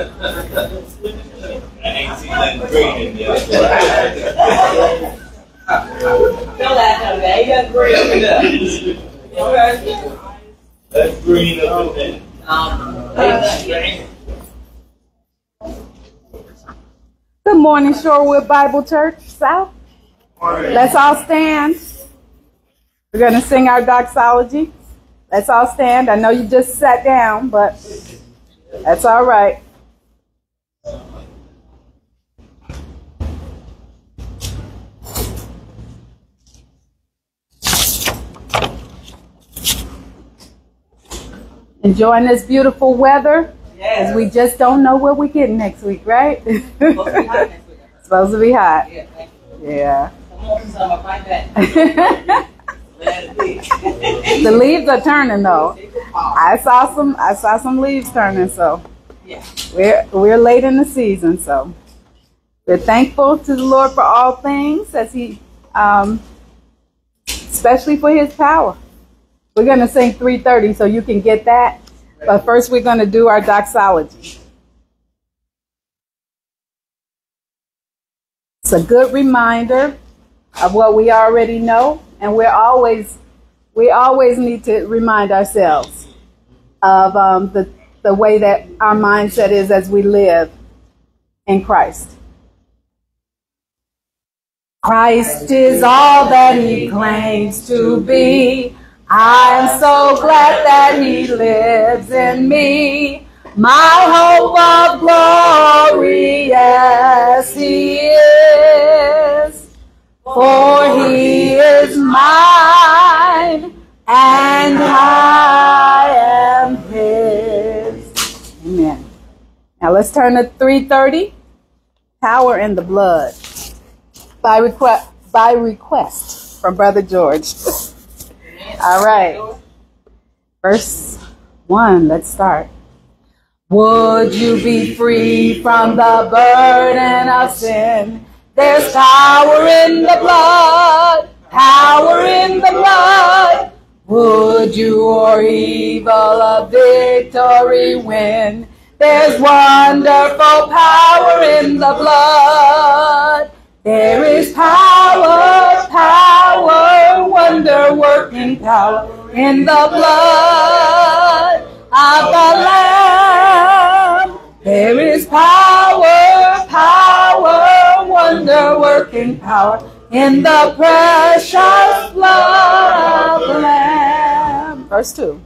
I ain't seen nothing green in there. Don't laugh at me. Ain't nothing great enough. Okay. That's green up in there. Um. Good morning, Shorewood Bible Church South. Let's all stand. We're going to sing our doxology. Let's all stand. I know you just sat down, but that's all right. Enjoying this beautiful weather as we just don't know what we're getting next week, right? Supposed to be hot next week. Supposed to be hot. Yeah. Yeah. Come on, son, I'm right back. Let it be. the leaves are turning though. I saw some I saw some leaves turning, so Yeah. we're we're late in the season, so we're thankful to the Lord for all things as He um especially for his power. We're gonna sing 330 so you can get that. But first we're gonna do our doxology. It's a good reminder of what we already know, and we're always we always need to remind ourselves of um, the the way that our mindset is as we live in Christ. Christ is all that he claims to be. I'm so glad that he lives in me. My hope of glory, yes, he is. For he is mine, and I am his. Amen. Now let's turn to 330. Power in the blood. By request, by request from Brother George. All right. Verse 1, let's start. Would you be free from the burden of sin? There's power in the blood, power in the blood. Would you or evil a victory win? There's wonderful power in the blood. There is power, power, wonder working power in the blood of the Lamb. There is power, power, wonder working power in the precious blood of the Lamb. Verse 2.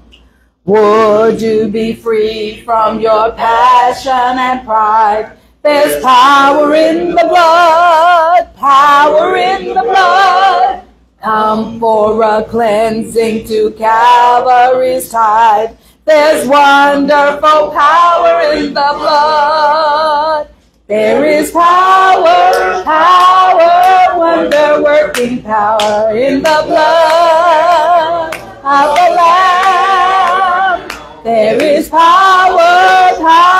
Would you be free from your passion and pride? There's power in the blood, power in the blood. Come for a cleansing to Calvary's tide. There's wonderful power in the blood. There is power, power, wonder working power in the blood of the Lamb. There is power, power,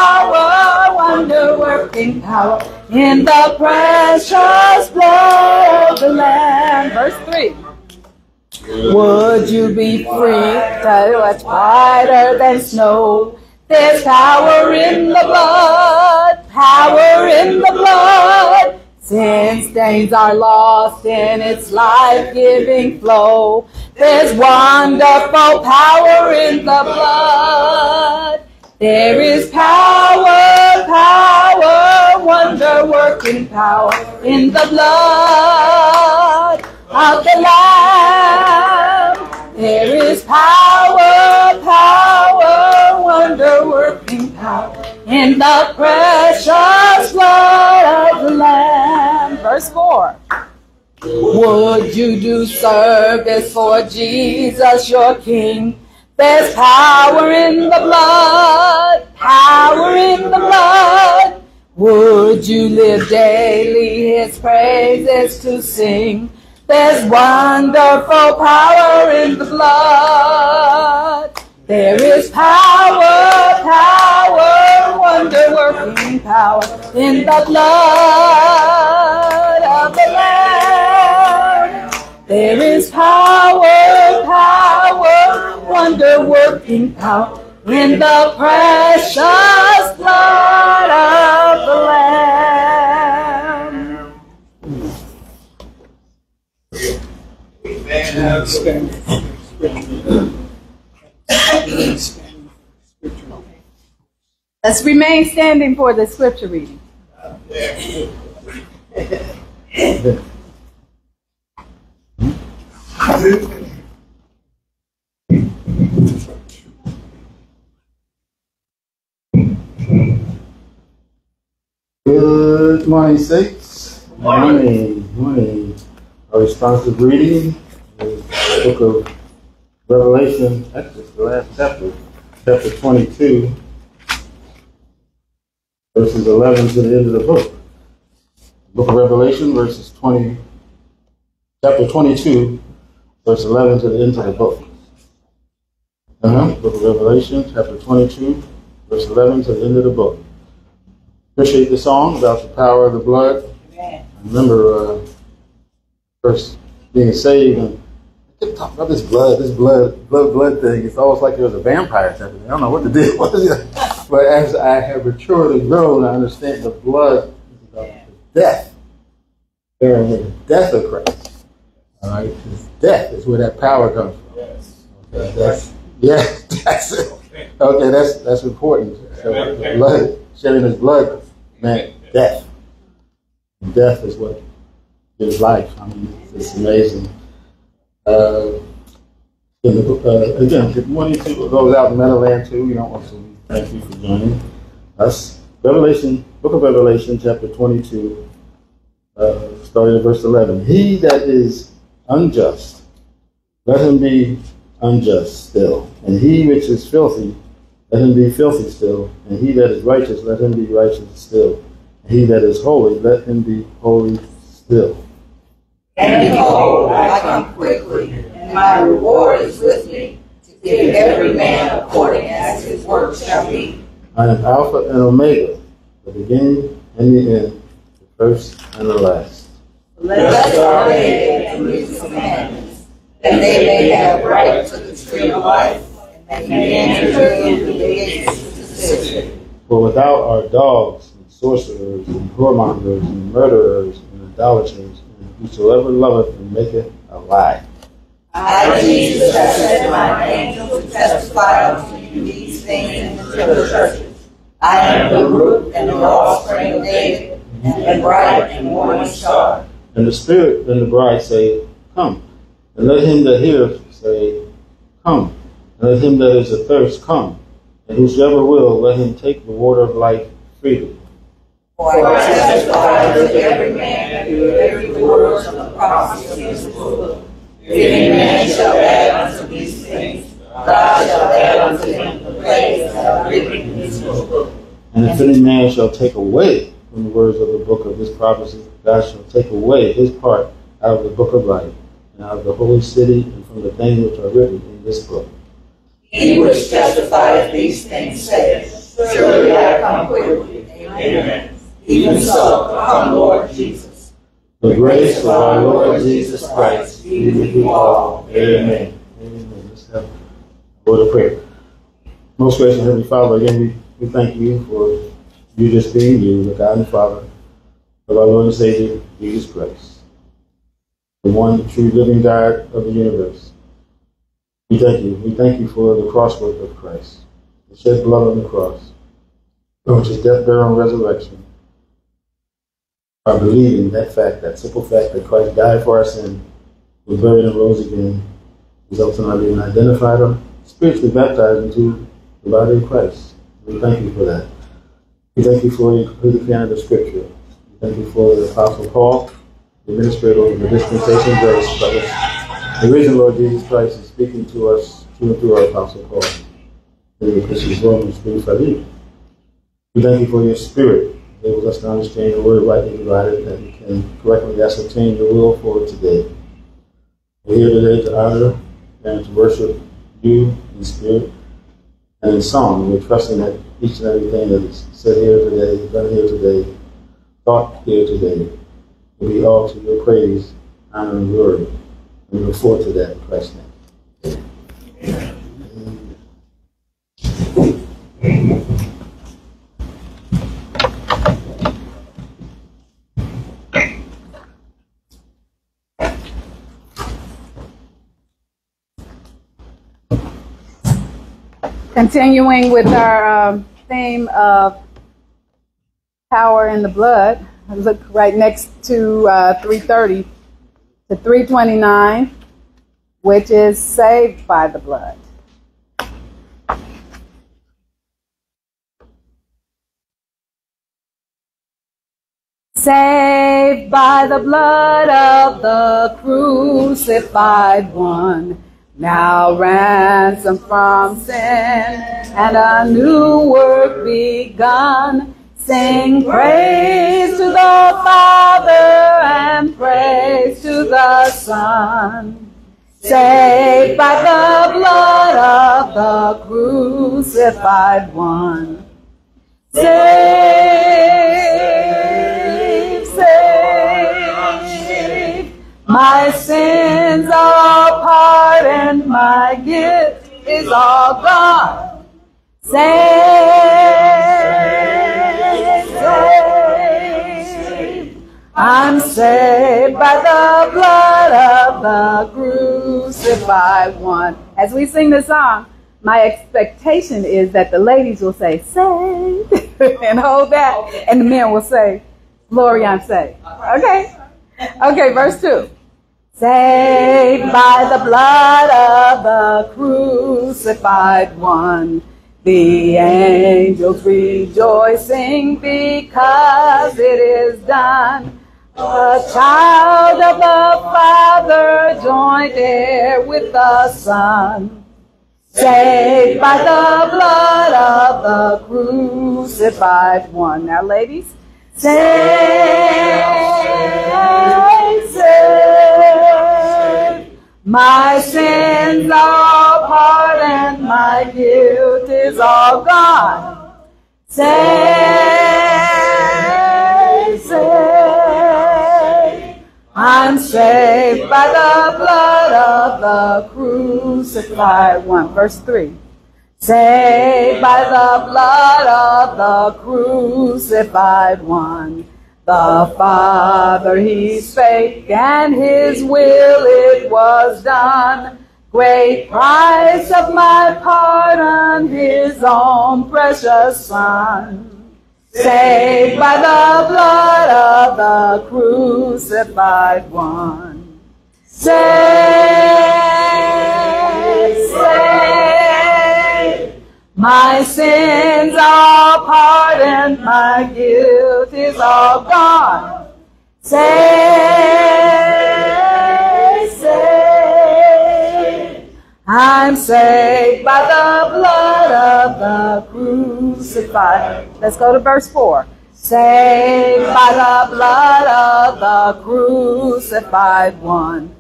working power in the precious blood of the Lamb. Verse 3. Would you be free to what's whiter than snow? There's power in the blood, power in the blood. Sin stains are lost in its life-giving flow. There's wonderful power in the blood. There is power, power, wonder-working power in the blood of the Lamb. There is power, power, wonder-working power in the precious blood of the Lamb. Verse 4. Would you do service for Jesus, your King? There's power in the blood, power in the blood. Would you live daily his praises to sing? There's wonderful power in the blood. There is power, power, wonder working power in the blood of the Lamb. There is power, power, wonder working power in the precious blood of the Lamb. Let's remain standing for the scripture reading. Good morning, saints. Morning. Morning. Our responsive reading is the book of Revelation, Exodus, the last chapter, chapter 22, verses 11 to the end of the book. Book of Revelation, verses 20, chapter 22, verse 11 to the end of the book. Uh-huh. Book of Revelation, chapter 22, verse 11 to the end of the book. Appreciate the song about the power of the blood. I remember uh, first being saved and I kept talking about this blood, this blood, blood, blood thing. It's almost like there was a vampire type of thing. I don't know what the deal was. but as I have matured and grown, I understand the blood is about the death. Bearing the death of Christ. All right? His death is where that power comes from. Okay, that's, yeah, that's it. Okay, that's that's important. So the blood, shedding his blood death. And death is what gives life. I mean, it's amazing. Uh, in book, uh, again, good morning to those out in Meadowland too. You know, also thank you for joining us. Revelation, Book of Revelation, chapter 22, uh, starting at verse 11. He that is unjust, let him be unjust still, and he which is filthy, let him be filthy still, and he that is righteous, let him be righteous still, and he that is holy, let him be holy still. And behold, I come quickly, and my reward is with me, to give every man according as his work shall be. I am Alpha and Omega, the beginning and the end, the first and the last. Blessed are they that keep his commandments, that they may have right to the tree of life, and may enter into the gates of decision. For without our dogs and sorcerers and whoremongers and murderers and idolaters and whosoever loveth and maketh a lie. I, Jesus, have sent my angel to testify unto you these things in the churches. I am the root and the offspring of David, and the bright and morning star. And the Spirit and the bride say, Come. And let him that heareth say, Come. Let him that is athirst come. And whosoever will, let him take the water of life freely. For I testify unto every man through every words of the prophecy of this book. If any man shall add unto these things, God shall add unto him the plagues that are written in this book. And if any man shall take away from the words of the book of this prophecy, God shall take away his part out of the book of life, and out of the holy city, and from the things which are written in this book. He which testifieth these things saith, Surely I come quickly. Amen. Even so, come Lord Jesus. The grace of our Lord Jesus Christ be with you all. Amen. Amen. Let's have a word of prayer. Most gracious Heavenly Father, again, we, we thank you for you just being you, the God and Father of our Lord and Savior, Jesus Christ, the one true living God of the universe. We thank you. We thank you for the cross work of Christ, the shed blood on the cross, which is death, burial, and resurrection. By believing that fact, that simple fact that Christ died for our sin, was buried and rose again, results in our being identified or spiritually baptized into the body of Christ. We thank you for that. We thank you for your complete canon of Scripture. We thank you for the Apostle Paul, the administrator of the dispensation of grace, the risen Lord Jesus Christ is speaking to us through our Apostle Paul. Epistle of Romans 3 5. We thank you for your Spirit, enables us to understand your word rightly divided, that we can correctly ascertain your will for today. We're here today to honor and to worship you in spirit and in song. We're trusting that each and everything that is said here today, done here today, thought here today, will be all to your praise, honor, and glory. We look forward to that in Christ's name. Continuing with our um, theme of power in the blood, I look right next to uh, 330 to 329, which is saved by the blood. Saved by the blood of the crucified one, now ransomed from sin, and a new work begun. Sing praise to the Father and praise to the Son. Saved by the blood of the crucified one. Save, My sins are all pardoned, my guilt is all gone. Save, save. I'm saved by the blood of the crucified one. As we sing this song, my expectation is that the ladies will say, saved, and hold that, and the men will say, glory, I'm saved. Okay? Okay, verse 2. Saved by the blood of the crucified one, the angels rejoicing because it is done. A child of the Father joined heir with the Son. Saved by the blood of the crucified one. Now, ladies, saved. My sins are pardoned, my guilt is all gone. Saved, saved. I'm saved by the blood of the crucified one. Verse 3. Saved by the blood of the crucified one. The Father he spake, and his will it was done. Great price of my pardon, his own precious Son. Saved by the blood of the crucified one. Saved, saved. My sins are pardoned, my guilt is all gone. Saved, saved. I'm saved by the blood of the crucified. Let's go to verse 4. Saved by the blood of the crucified one.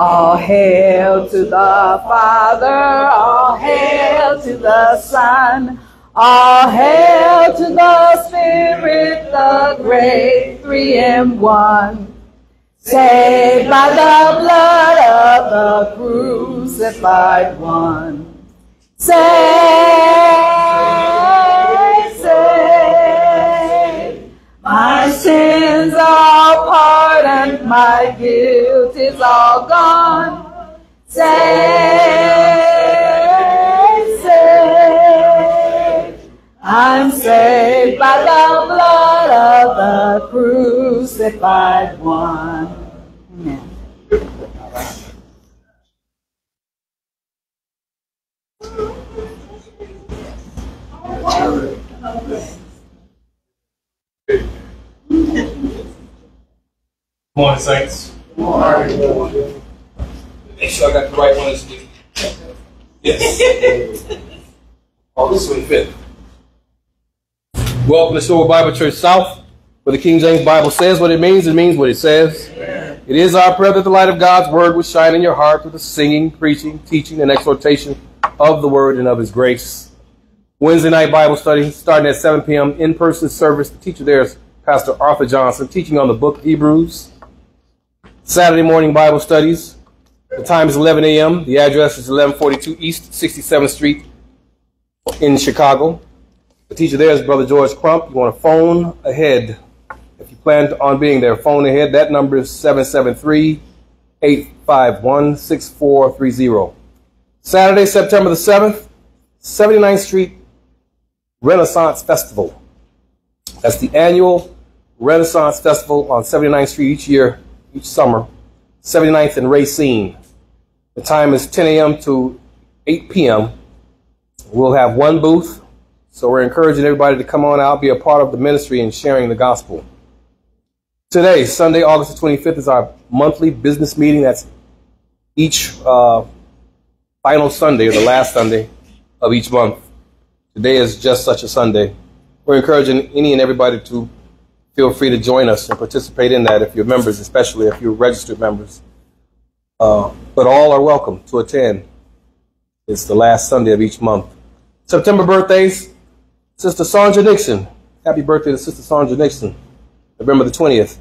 All hail to the Father, all hail to the Son, all hail to the Spirit, the great three in one. Saved by the blood of the crucified one. Saved, My sins are pardoned, my guilt is all gone. Saved, saved. I'm saved by the blood of the crucified one. Amen. Morning, Saints. Make sure I got the right one this week. Yes. August 25th. Welcome to Shore Bible Church South. where the King James Bible says what it means, it means what it says. It is our prayer that the light of God's word would shine in your heart through the singing, preaching, teaching, and exhortation of the word and of his grace. Wednesday night Bible study starting at 7 p.m. in person service. The teacher there is Pastor Arthur Johnson teaching on the book Hebrews. Saturday morning Bible studies. The time is 11 a.m. The address is 1142 East 67th Street in Chicago. The teacher there is Brother George Crump. You want to phone ahead if you plan on being there, phone ahead. That number is 773 851 6430. Saturday, September the 7th, 79th Street Renaissance Festival. That's the annual Renaissance Festival on 79th Street each year, each summer. 79th and Racine. The time is 10 a.m. to 8 p.m. We'll have one booth, so we're encouraging everybody to come on out, be a part of the ministry and sharing the gospel. Today, Sunday, August the 25th, is our monthly business meeting. That's each uh, final Sunday or the last Sunday of each month. Today is just such a Sunday. We're encouraging any and everybody to feel free to join us and participate in that if you're members, especially if you're registered members. Uh, but all are welcome to attend. It's the last Sunday of each month. September birthdays, Sister Sandra Nixon. Happy birthday to Sister Sandra Nixon. November the 20th.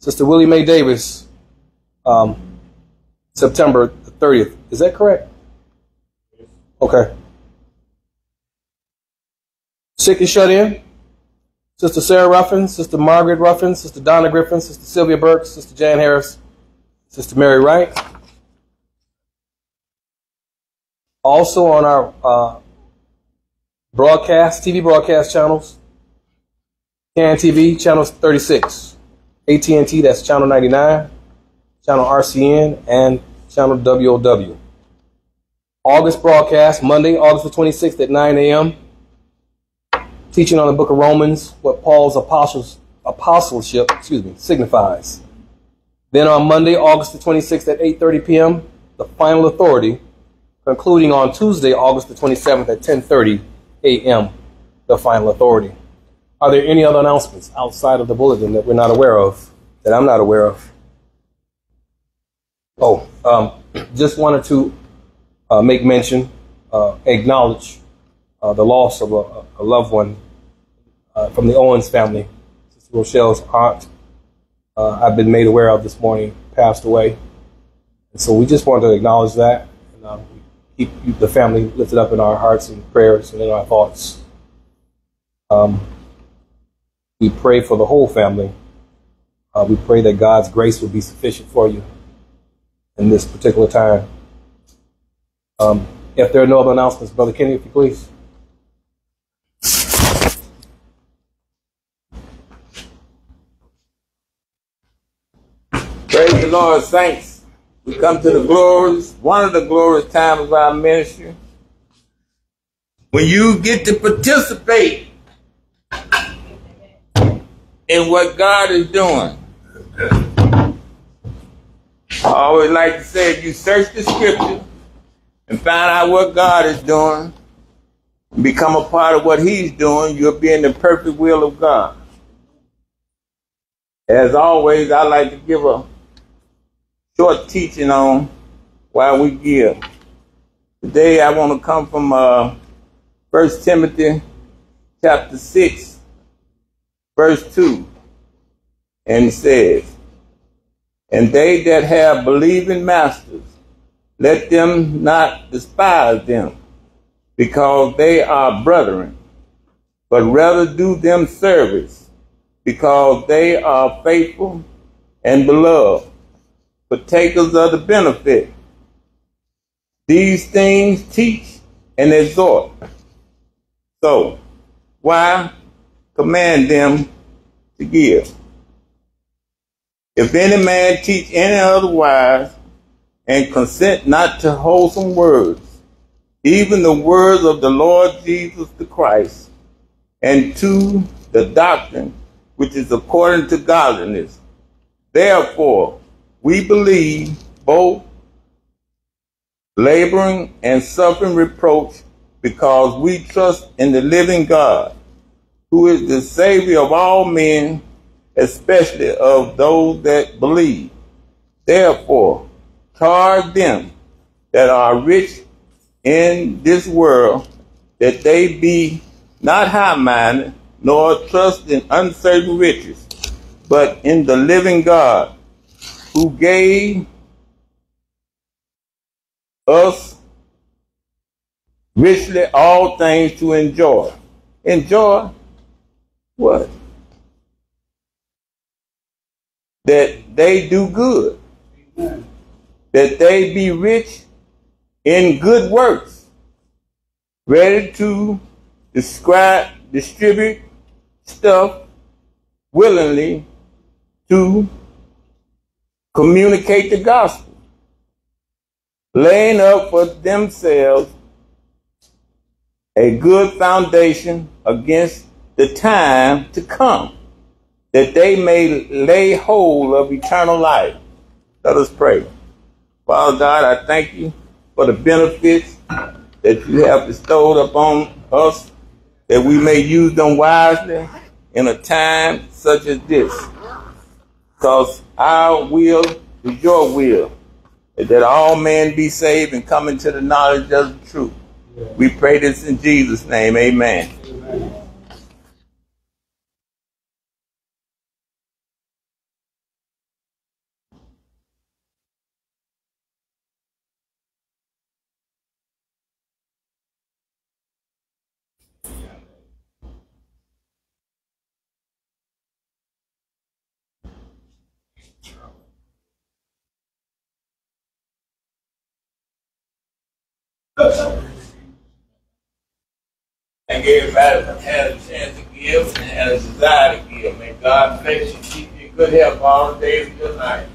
Sister Willie Mae Davis, um, September the 30th. Is that correct? Okay. Sick and shut in. Sister Sarah Ruffin, Sister Margaret Ruffin, Sister Donna Griffin, Sister Sylvia Burke, Sister Jan Harris, Sister Mary Wright. Also on our uh, broadcast, TV broadcast channels, CAN TV, channel 36. AT&T, that's channel 99. Channel RCN, and channel WOW. August broadcast, Monday, August the 26th at 9 a.m. Teaching on the book of Romans, what Paul's apostles, apostleship, excuse me, signifies. Then on Monday, August the 26th at 8.30 p.m., the final authority, concluding on Tuesday, August the 27th at 10.30 a.m., the final authority. Are there any other announcements outside of the bulletin that we're not aware of, that I'm not aware of? Oh, um, just wanted to uh, make mention, uh, acknowledge uh, the loss of a, a loved one uh, from the Owens family. Sister Rochelle's aunt, uh, I've been made aware of this morning, passed away. And so we just wanted to acknowledge that and uh, keep the family lifted up in our hearts and prayers and in our thoughts. Um, we pray for the whole family. Uh, we pray that God's grace will be sufficient for you in this particular time. Um, if there are no other announcements, Brother Kenny, if you please. Lord, saints. We come to the glorious, one of the glorious times of our ministry. When you get to participate in what God is doing. I always like to say if you search the scripture and find out what God is doing, become a part of what He's doing, you'll be in the perfect will of God. As always, I like to give a short teaching on why we give. Today I want to come from uh, 1 Timothy chapter 6, verse 2. And it says, And they that have believing masters, let them not despise them, because they are brethren, but rather do them service, because they are faithful and beloved, partakers of the benefit. These things teach and exhort. So, why command them to give? If any man teach any otherwise, and consent not to wholesome words, even the words of the Lord Jesus the Christ, and to the doctrine which is according to godliness. Therefore, we believe both laboring and suffering reproach because we trust in the living God, who is the Savior of all men, especially of those that believe. Therefore, charge them that are rich in this world that they be not high minded, nor trust in uncertain riches, but in the living God, who gave us richly all things to enjoy. Enjoy what? That they do good. That they be rich in good works, ready to describe, distribute stuff willingly to communicate the gospel, laying up for themselves a good foundation against the time to come, that they may lay hold of eternal life. Let us pray. Father God, I thank you for the benefits that you have bestowed upon us, that we may use them wisely in a time such as this. Because our will is your will, that all men be saved and come into the knowledge of the truth. We pray this in Jesus' name. Amen. Thank everybody that had a chance to give and had a desire to give. May God bless you, keep you good health all the days of your life.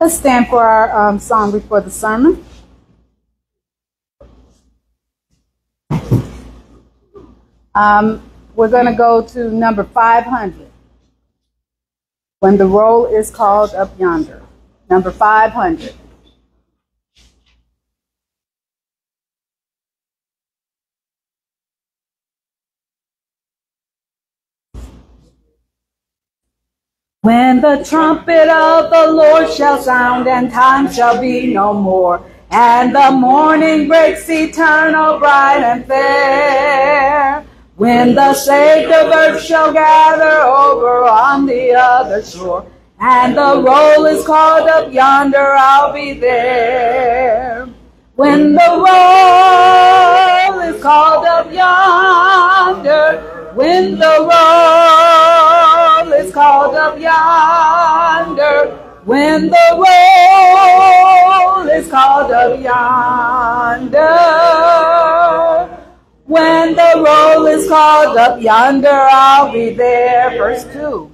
Let's stand for our um, song before the sermon. Um, we're going to go to number 500. When the roll is called up yonder. Number 500. When the trumpet of the Lord shall sound, and time shall be no more, and the morning breaks eternal, bright and fair. When the saved of earth shall gather over on the other shore, and the roll is called up yonder, I'll be there. When the roll is called up yonder, when the roll is called up yonder, when the roll is called up yonder, when the roll is called up yonder, I'll be there. Verse 2.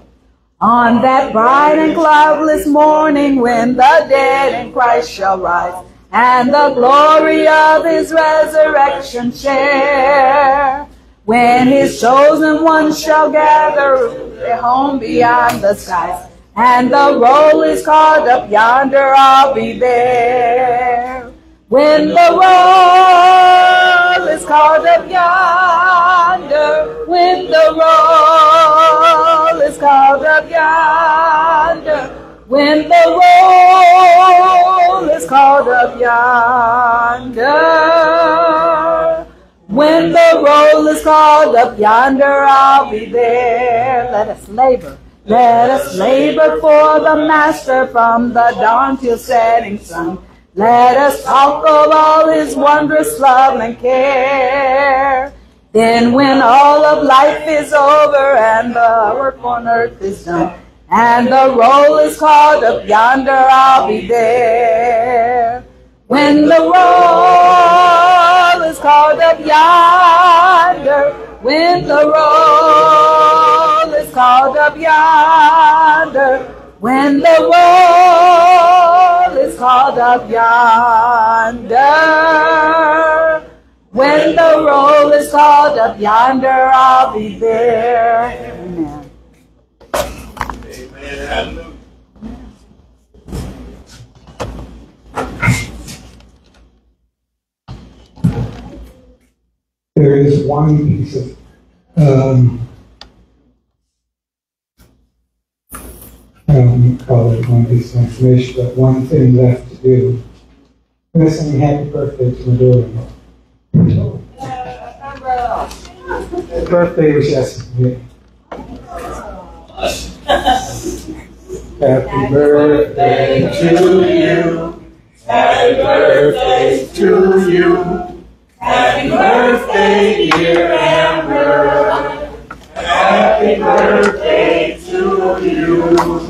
On that bright and cloudless morning when the dead in Christ shall rise, and the glory of his resurrection share. When his chosen ones shall gather their home beyond the skies, and the roll is called up yonder, I'll be there. When the roll is called up yonder, when the roll is called up yonder, when the roll is called up yonder, when the roll is called up yonder, I'll be there. Let us labor. Let us labor for the Master from the dawn till setting sun. Let us talk of all his wondrous love and care. Then when all of life is over and the work on earth is done, and the roll is called up yonder, I'll be there. When the roll is called up yonder, when the roll is called up yonder, when the roll called up yonder. When the roll is called up yonder, I'll be there. Amen. Amen. There is one piece of um, call it one piece of information, but one thing left to do. I'm going to sing happy birthday to my daughter-in-law. Her birthday was yesterday. Happy birthday to you. Happy birthday to you. Happy birthday, dear Amber. Happy birthday to you.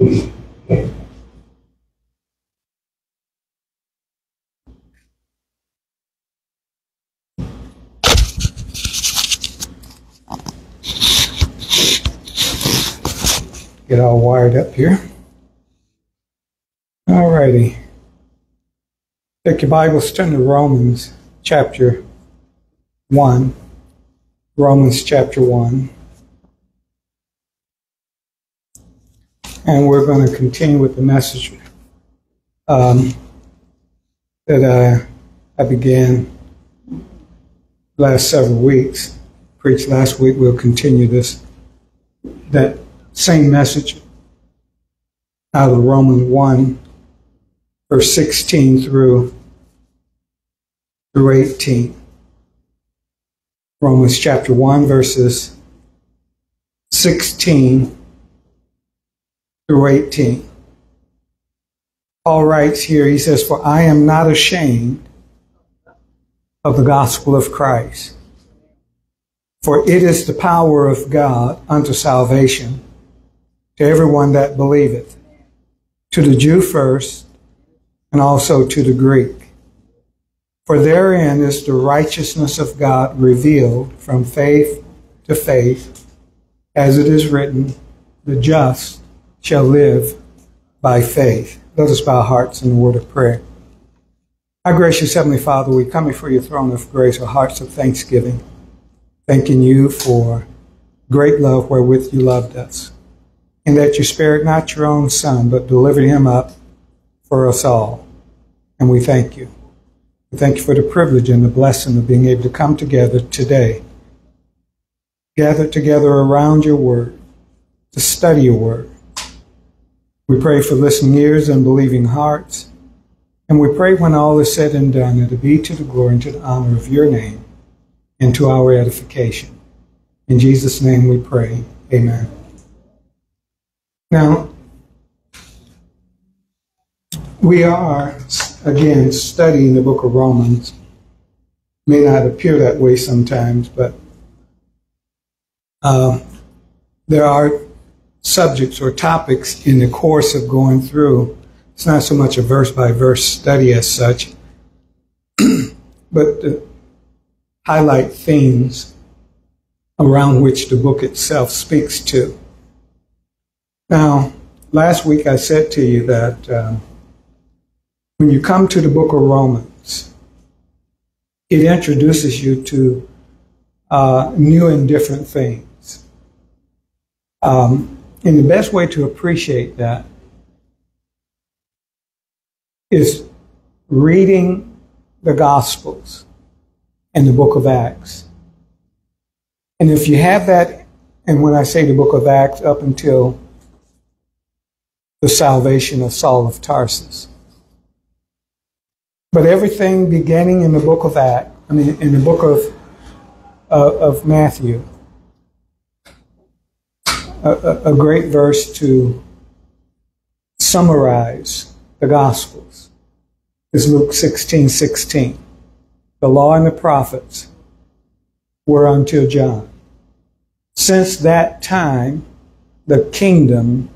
Get all wired up here. All righty. Take your Bibles, turn to Romans chapter 1. Romans chapter 1. And we're going to continue with the message um, that I, I began last several weeks. Preached last week. We'll continue this. That same message out of Romans 1, verse 16 through, through 18. Romans chapter 1, verses 16 through 18. Paul writes here, he says, For I am not ashamed of the gospel of Christ, for it is the power of God unto salvation to everyone that believeth, to the Jew first, and also to the Greek. For therein is the righteousness of God revealed from faith to faith, as it is written, the just shall live by faith. Let us bow our hearts in a word of prayer. Our gracious Heavenly Father, we come before your throne of grace with hearts of thanksgiving, thanking you for great love wherewith you loved us and that you spared not your own son, but delivered him up for us all. And we thank you. We thank you for the privilege and the blessing of being able to come together today, gather together around your word, to study your word. We pray for listening ears and believing hearts. And we pray when all is said and done, that it be to the glory and to the honor of your name and to our edification. In Jesus' name we pray. Amen. Now, we are, again, studying the book of Romans. May not appear that way sometimes, but uh, there are subjects or topics in the course of going through. It's not so much a verse by verse study as such, but to highlight themes around which the book itself speaks to. Now, last week I said to you that um, when you come to the book of Romans, it introduces you to uh, new and different things. Um, and the best way to appreciate that is reading the Gospels and the book of Acts. And if you have that, and when I say the book of Acts, up until the salvation of Saul of Tarsus. But everything beginning in the book of Acts, I mean, in the book of, uh, of Matthew, a, a great verse to summarize the Gospels is Luke 16 16. The law and the prophets were until John. Since that time, the kingdom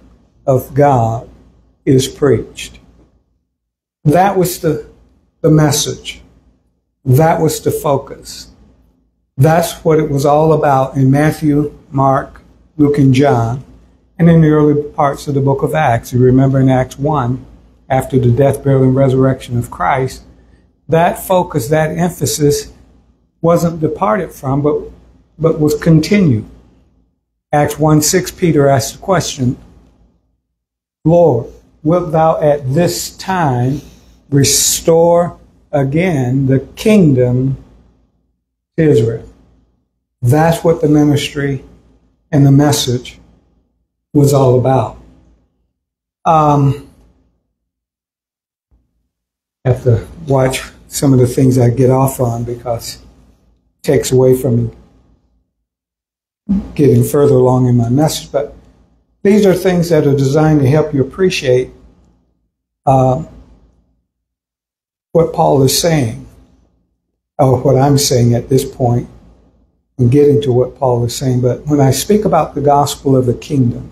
of God is preached. That was the, the message. That was the focus. That's what it was all about in Matthew, Mark, Luke, and John, and in the early parts of the book of Acts. You remember in Acts 1, after the death, burial, and resurrection of Christ, that focus, that emphasis wasn't departed from, but, but was continued. Acts 1 6, Peter asked the question, Lord, wilt thou at this time restore again the kingdom to Israel? That's what the ministry and the message was all about. Um, have to watch some of the things I get off on because it takes away from getting further along in my message. But these are things that are designed to help you appreciate uh, what Paul is saying, or what I'm saying at this point, and getting to what Paul is saying. But when I speak about the gospel of the kingdom,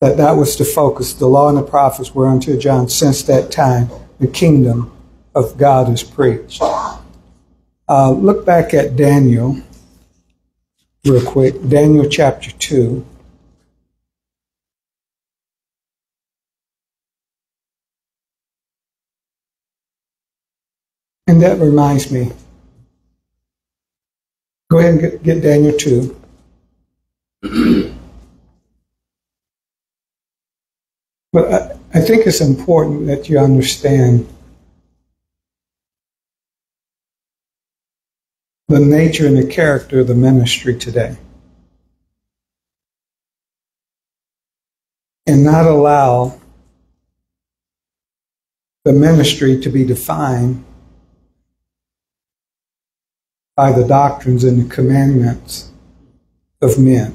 that that was the focus. The law and the prophets were unto John since that time. The kingdom of God is preached. Uh, look back at Daniel real quick. Daniel chapter 2. And that reminds me. Go ahead and get, get Daniel 2. but I, I think it's important that you understand the nature and the character of the ministry today. And not allow the ministry to be defined by the doctrines and the commandments of men.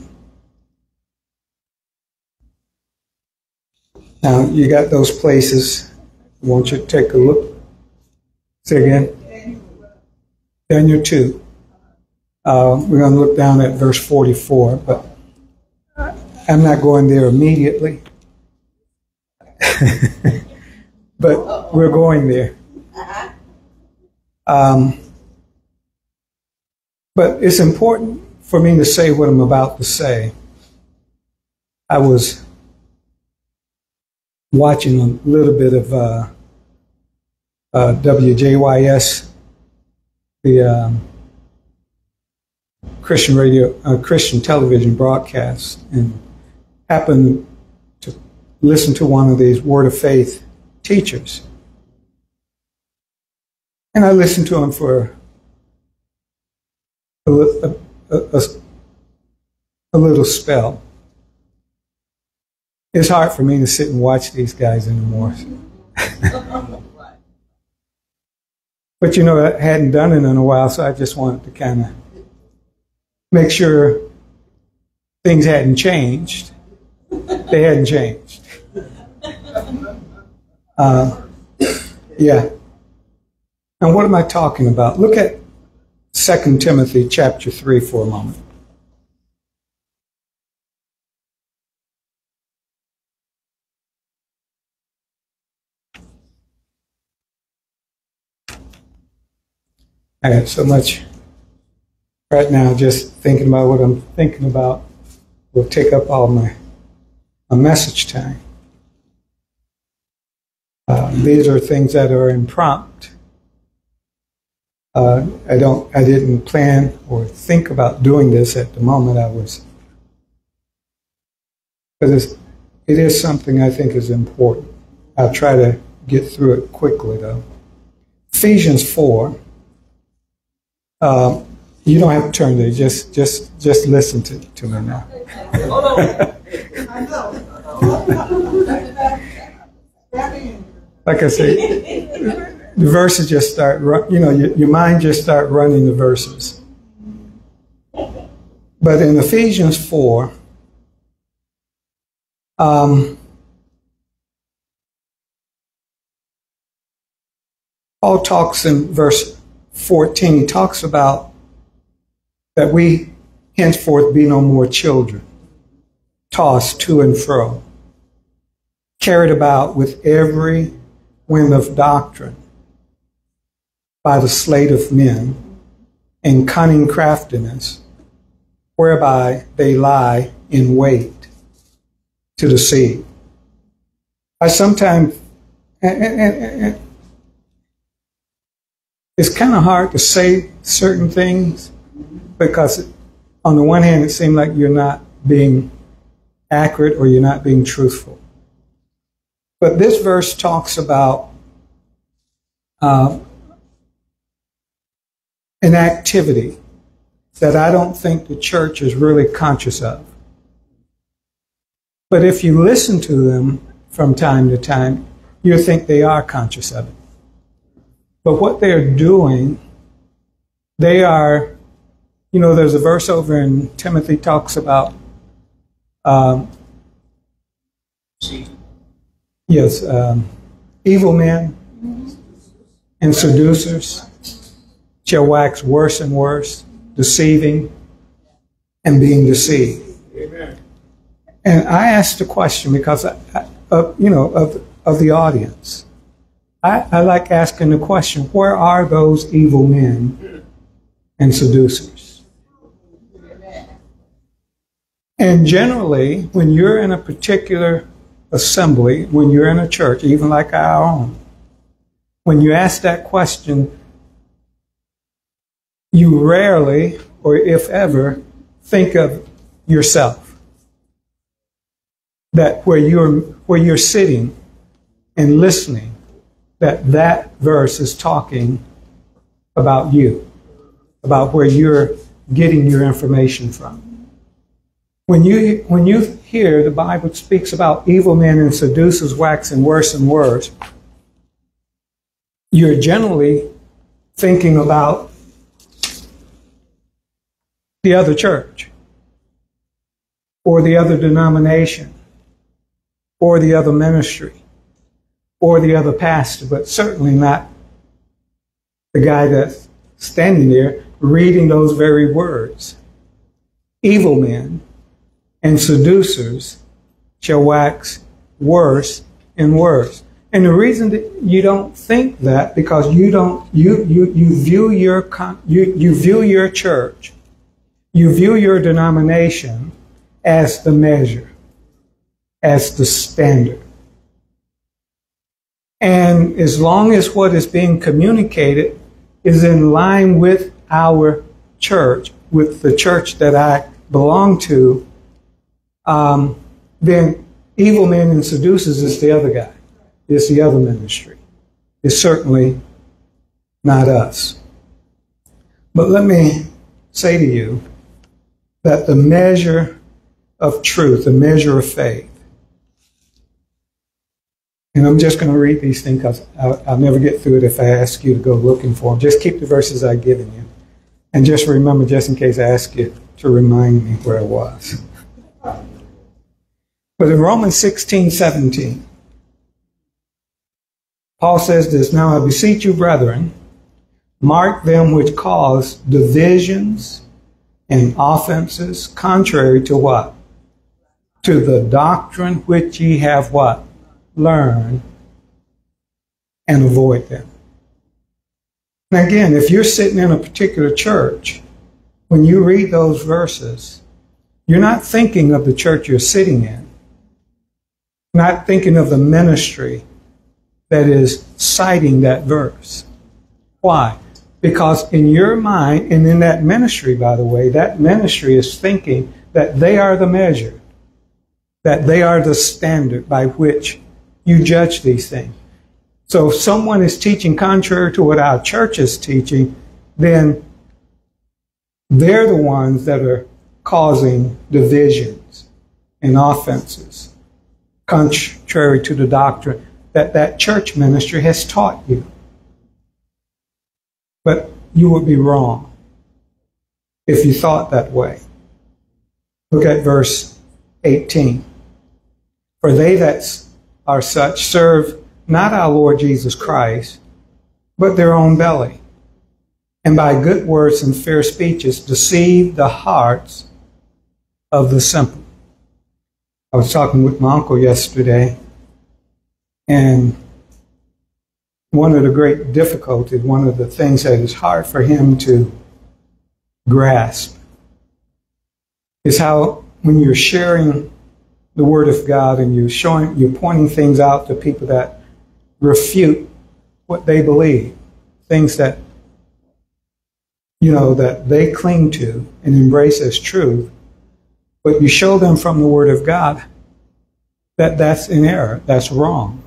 Now, you got those places. Won't you to take a look? Say again. Daniel 2. Uh, we're going to look down at verse 44, but I'm not going there immediately. but we're going there. Um, but it's important for me to say what I'm about to say. I was watching a little bit of uh, uh, WJYS, the um, Christian radio, uh, Christian television broadcast, and happened to listen to one of these Word of Faith teachers. And I listened to him for a, a, a, little spell. It's hard for me to sit and watch these guys anymore. but you know, I hadn't done it in a while, so I just wanted to kind of make sure things hadn't changed. They hadn't changed. Uh, yeah. And what am I talking about? Look at 2 Timothy chapter 3 for a moment. I got so much right now just thinking about what I'm thinking about will take up all my, my message time. Uh, these are things that are impromptu. Uh, I don't. I didn't plan or think about doing this at the moment. I was, but it is something I think is important. I'll try to get through it quickly, though. Ephesians four. Uh, you don't have to turn there. Just, just, just listen to, to me now. like I say, the verses just start. You know, your, your mind just start running the verses. But in Ephesians four, um, Paul talks in verse 14, he talks about that we henceforth be no more children, tossed to and fro, carried about with every wind of doctrine by the sleight of men and cunning craftiness, whereby they lie in wait to deceive. I sometimes, it's kind of hard to say certain things because, on the one hand, it seems like you're not being accurate or you're not being truthful. But this verse talks about uh, an activity that I don't think the church is really conscious of. But if you listen to them from time to time, you think they are conscious of it. But what they're doing, they are, you know, there's a verse over in Timothy talks about, um, yes, um, evil men and seducers shall wax worse and worse, deceiving and being deceived. Amen. And I asked a question because, I, I, you know, of, of the audience. I, I like asking the question where are those evil men and seducers? And generally, when you're in a particular assembly, when you're in a church, even like our own, when you ask that question, you rarely, or if ever, think of yourself. That where you're, where you're sitting and listening, that that verse is talking about you, about where you're getting your information from. When you, when you hear the Bible speaks about evil men and seducers waxing worse and worse, you're generally thinking about the other church or the other denomination or the other ministry or the other pastor, but certainly not the guy that's standing there reading those very words. Evil men and seducers shall wax worse and worse. And the reason that you don't think that because you don't you you you view your you you view your church you view your denomination as the measure, as the standard. And as long as what is being communicated is in line with our church, with the church that I belong to, um, then evil men and seducers is the other guy. It's the other ministry. It's certainly not us. But let me say to you that the measure of truth, the measure of faith, and I'm just going to read these things because I'll, I'll, never get through it if I ask you to go looking for them. Just keep the verses I've given you. And just remember, just in case I ask you to remind me where I was. But in Romans 16, 17, Paul says this Now I beseech you, brethren, mark them which cause divisions and offenses contrary to what? To the doctrine which ye have what? Learned and avoid them. Again, if you're sitting in a particular church, when you read those verses, you're not thinking of the church you're sitting in, not thinking of the ministry that is citing that verse. Why? Because in your mind, and in that ministry, by the way, that ministry is thinking that they are the measure, that they are the standard by which you judge these things. So if someone is teaching contrary to what our church is teaching, then they're the ones that are causing divisions and offenses, contrary to the doctrine that that church ministry has taught you. But you would be wrong if you thought that way. Look at verse 18. For they that are such serve not our Lord Jesus Christ, but their own belly, and by good words and fair speeches deceive the hearts of the simple. I was talking with my uncle yesterday, and one of the great difficulties, one of the things that is hard for him to grasp, is how when you're sharing the Word of God and you're showing, you're pointing things out to people that refute what they believe, things that you know that they cling to and embrace as truth, but you show them from the Word of God that that's in error, that's wrong.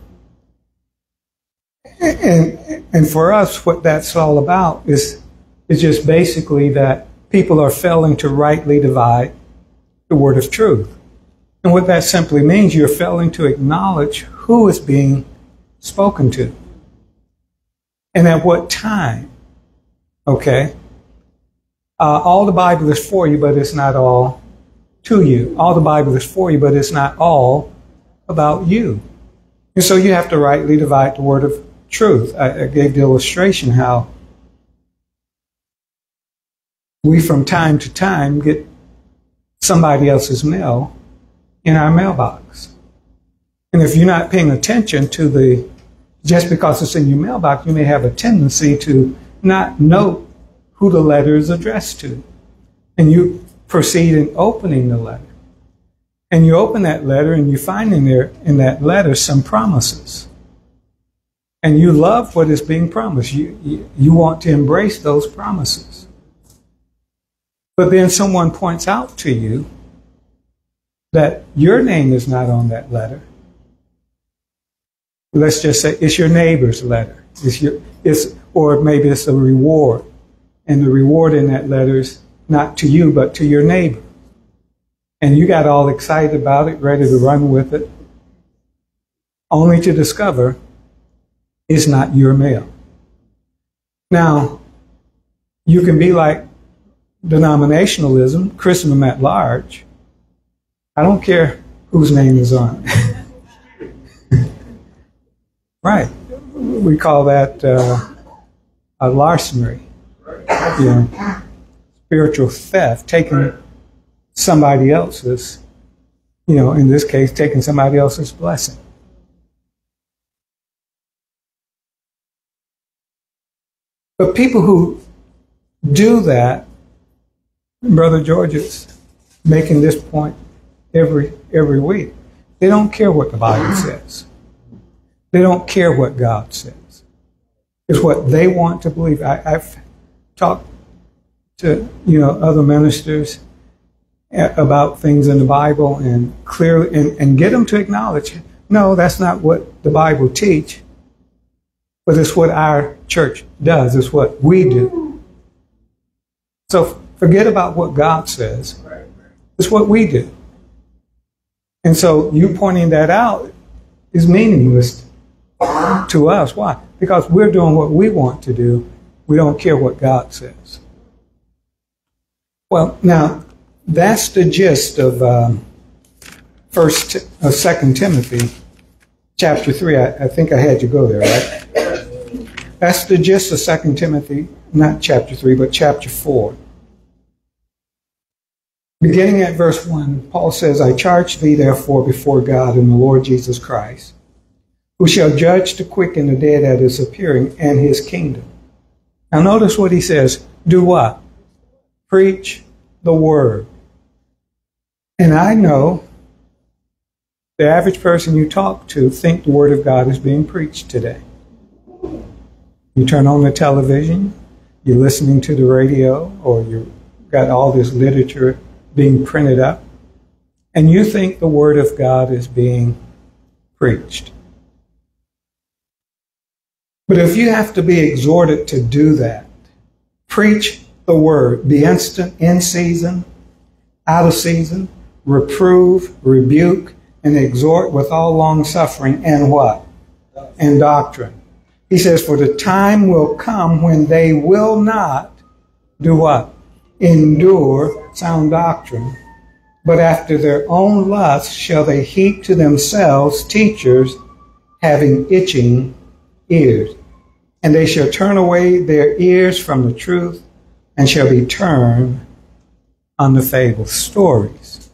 And, and for us, what that's all about is, is just basically that people are failing to rightly divide the word of truth. And what that simply means, you're failing to acknowledge who is being spoken to. And at what time. Okay? Uh, all the Bible is for you, but it's not all to you. All the Bible is for you, but it's not all about you. And so you have to rightly divide the word of truth. I, I gave the illustration how we from time to time get somebody else's mail in our mailbox. And if you're not paying attention to the, just because it's in your mailbox, you may have a tendency to not note who the letter is addressed to. And you proceed in opening the letter. And you open that letter and you find in there, in that letter, some promises. And you love what is being promised. You, you, you want to embrace those promises. But then someone points out to you that your name is not on that letter. Let's just say it's your neighbor's letter. It's your, it's, or maybe it's a reward. And the reward in that letter is not to you, but to your neighbor. And you got all excited about it, ready to run with it, only to discover it's not your mail. Now, you can be like denominationalism, Christendom at large, I don't care whose name is on it. right. We call that uh, a larceny. You know, spiritual theft, taking somebody else's, you know, in this case, taking somebody else's blessing. But people who do that Brother George is making this point every every week. They don't care what the Bible says. They don't care what God says. It's what they want to believe. I, have talked to you know other ministers eh, about things in the Bible and clearly and, and get them to acknowledge, no, that's not what the Bible teach, but it's what our church does. It's what we do. So Forget about what God says. It's what we do. And so you pointing that out is meaningless to us. Why? Because we're doing what we want to do. We don't care what God says. Well, now that's the gist of um, First, uh, Second Timothy, chapter three. I, I think I had you go there, right? That's the gist of Second Timothy, not chapter three, but chapter four. Beginning at verse 1, Paul says, I charge thee therefore before God and the Lord Jesus Christ, who shall judge the quick and the dead at his appearing and his kingdom. Now notice what he says. Do what? Preach the word. And I know the average person you talk to think the word of God is being preached today. You turn on the television, you're listening to the radio, or you've got all this literature being printed up, and you think the Word of God is being preached. But if you have to be exhorted to do that, preach the Word, be instant in season, out of season, reprove, rebuke, and exhort with all long suffering and what? And doctrine. He says, For the time will come when they will not do what? endure sound doctrine, but after their own lusts shall they heap to themselves teachers having itching ears. And they shall turn away their ears from the truth and shall be turned unto fable stories.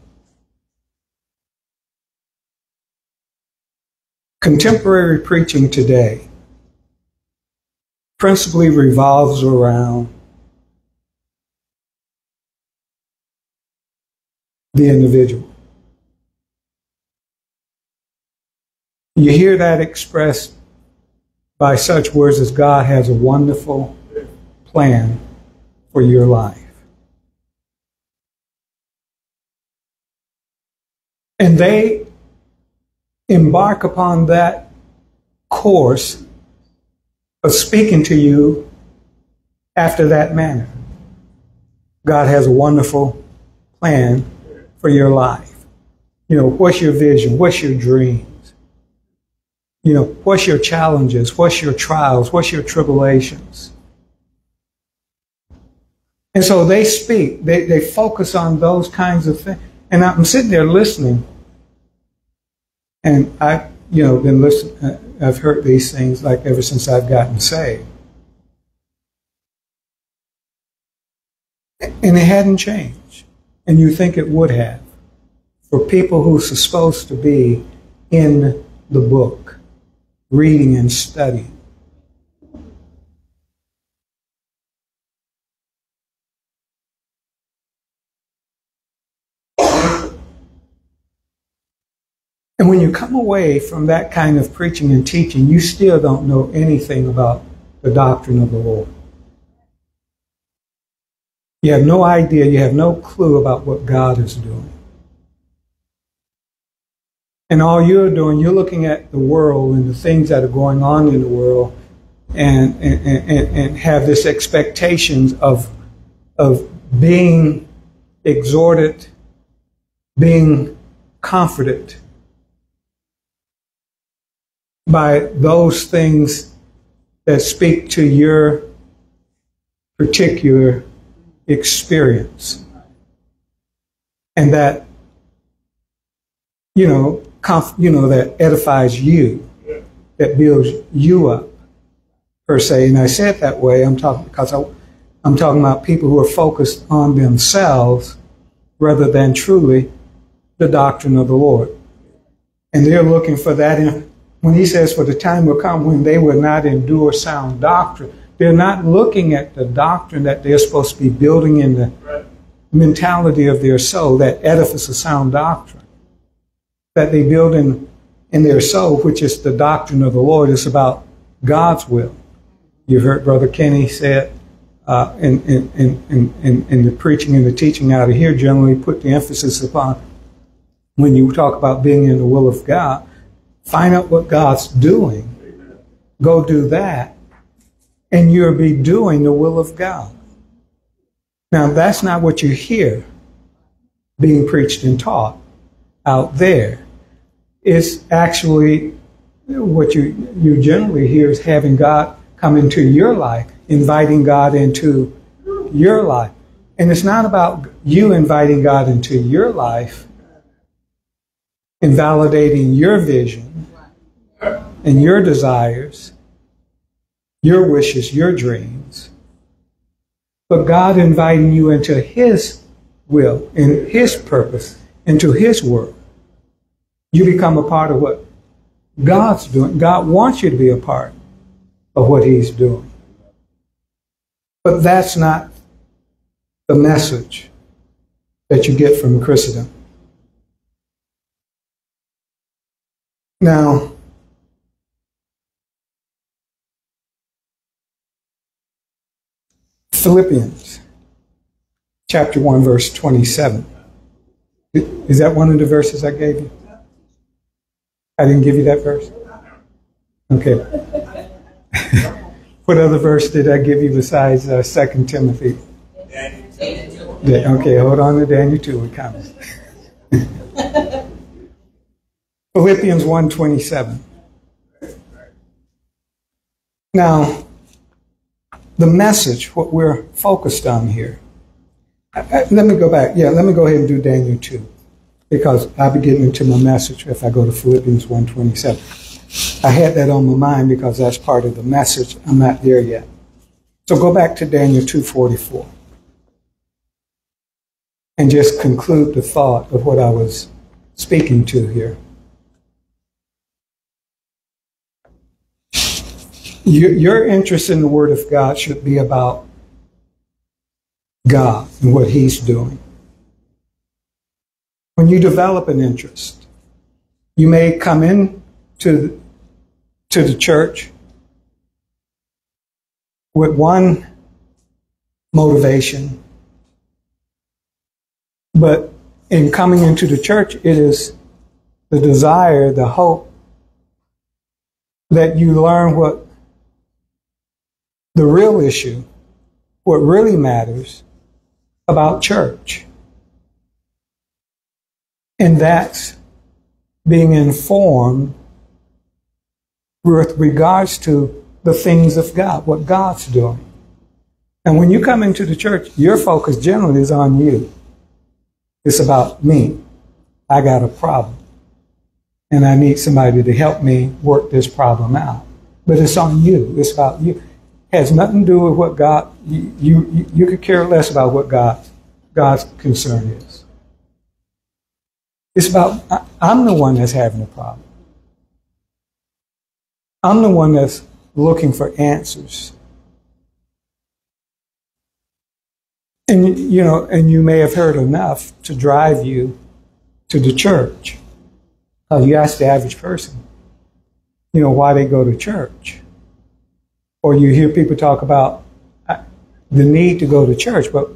Contemporary preaching today principally revolves around the individual. You hear that expressed by such words as God has a wonderful plan for your life. And they embark upon that course of speaking to you after that manner. God has a wonderful plan for your life. You know, what's your vision? What's your dreams? You know, what's your challenges? What's your trials? What's your tribulations? And so they speak, they, they focus on those kinds of things. And I'm sitting there listening. And I, you know, been listening, uh, I've heard these things like ever since I've gotten saved. And it hadn't changed. And you think it would have. For people who are supposed to be in the book, reading and studying. Come away from that kind of preaching and teaching, you still don't know anything about the doctrine of the Lord. You have no idea, you have no clue about what God is doing. And all you're doing, you're looking at the world and the things that are going on in the world and, and, and, and have this expectations of, of being exhorted, being comforted by those things that speak to your particular experience. And that, you know, conf- you know, that edifies you, that builds you up, per se. And I say it that way, I'm talking because I, I'm talking about people who are focused on themselves rather than truly the doctrine of the Lord. And they're looking for that in, when he says, For the time will come when they will not endure sound doctrine, they're not looking at the doctrine that they're supposed to be building in the mentality of their soul, that edifice of sound doctrine that they build in, in their soul, which is the doctrine of the Lord. It's about God's will. You heard Brother Kenny say it uh, in, in, in, in, in the preaching and the teaching out of here, generally put the emphasis upon when you talk about being in the will of God Find out what God's doing. Go do that. And you'll be doing the will of God. Now, that's not what you hear being preached and taught out there. It's actually what you, you generally hear is having God come into your life, inviting God into your life. And it's not about you inviting God into your life, invalidating your vision and your desires, your wishes, your dreams, but God inviting you into His will, and His purpose, into His world. You become a part of what God's doing. God wants you to be a part of what He's doing. But that's not the message that you get from Christendom. Now, Philippians chapter 1, verse 27. Is that one of the verses I gave you? I didn't give you that verse? Okay. what other verse did I give you besides uh, 2 Timothy? Okay, hold on to Daniel 2. We're coming. Philippians 1.27. Now, the message, what we're focused on here. Let me go back. Yeah, let me go ahead and do Daniel 2. Because I'll be getting into my message if I go to Philippians 1.27. I had that on my mind because that's part of the message. I'm not there yet. So go back to Daniel 2.44. And just conclude the thought of what I was speaking to here. Your, your interest in the Word of God should be about God and what He's doing. When you develop an interest, you may come in to, to the church with one motivation, but in coming into the church, it is the desire, the hope that you learn what the real issue, what really matters about church. And that's being informed with regards to the things of God, what God's doing. And when you come into the church, your focus generally is on you. It's about me. I got a problem. And I need somebody to help me work this problem out. But it's on you. It's about you. Has nothing to do with what God, you, you, you could care less about what God, God's concern is. It's about, I, I'm the one that's having a problem. I'm the one that's looking for answers. And you know, and you may have heard enough to drive you to the church. Uh, you ask the average person, you know, why they go to church, or you hear people talk about uh, the need to go to church, but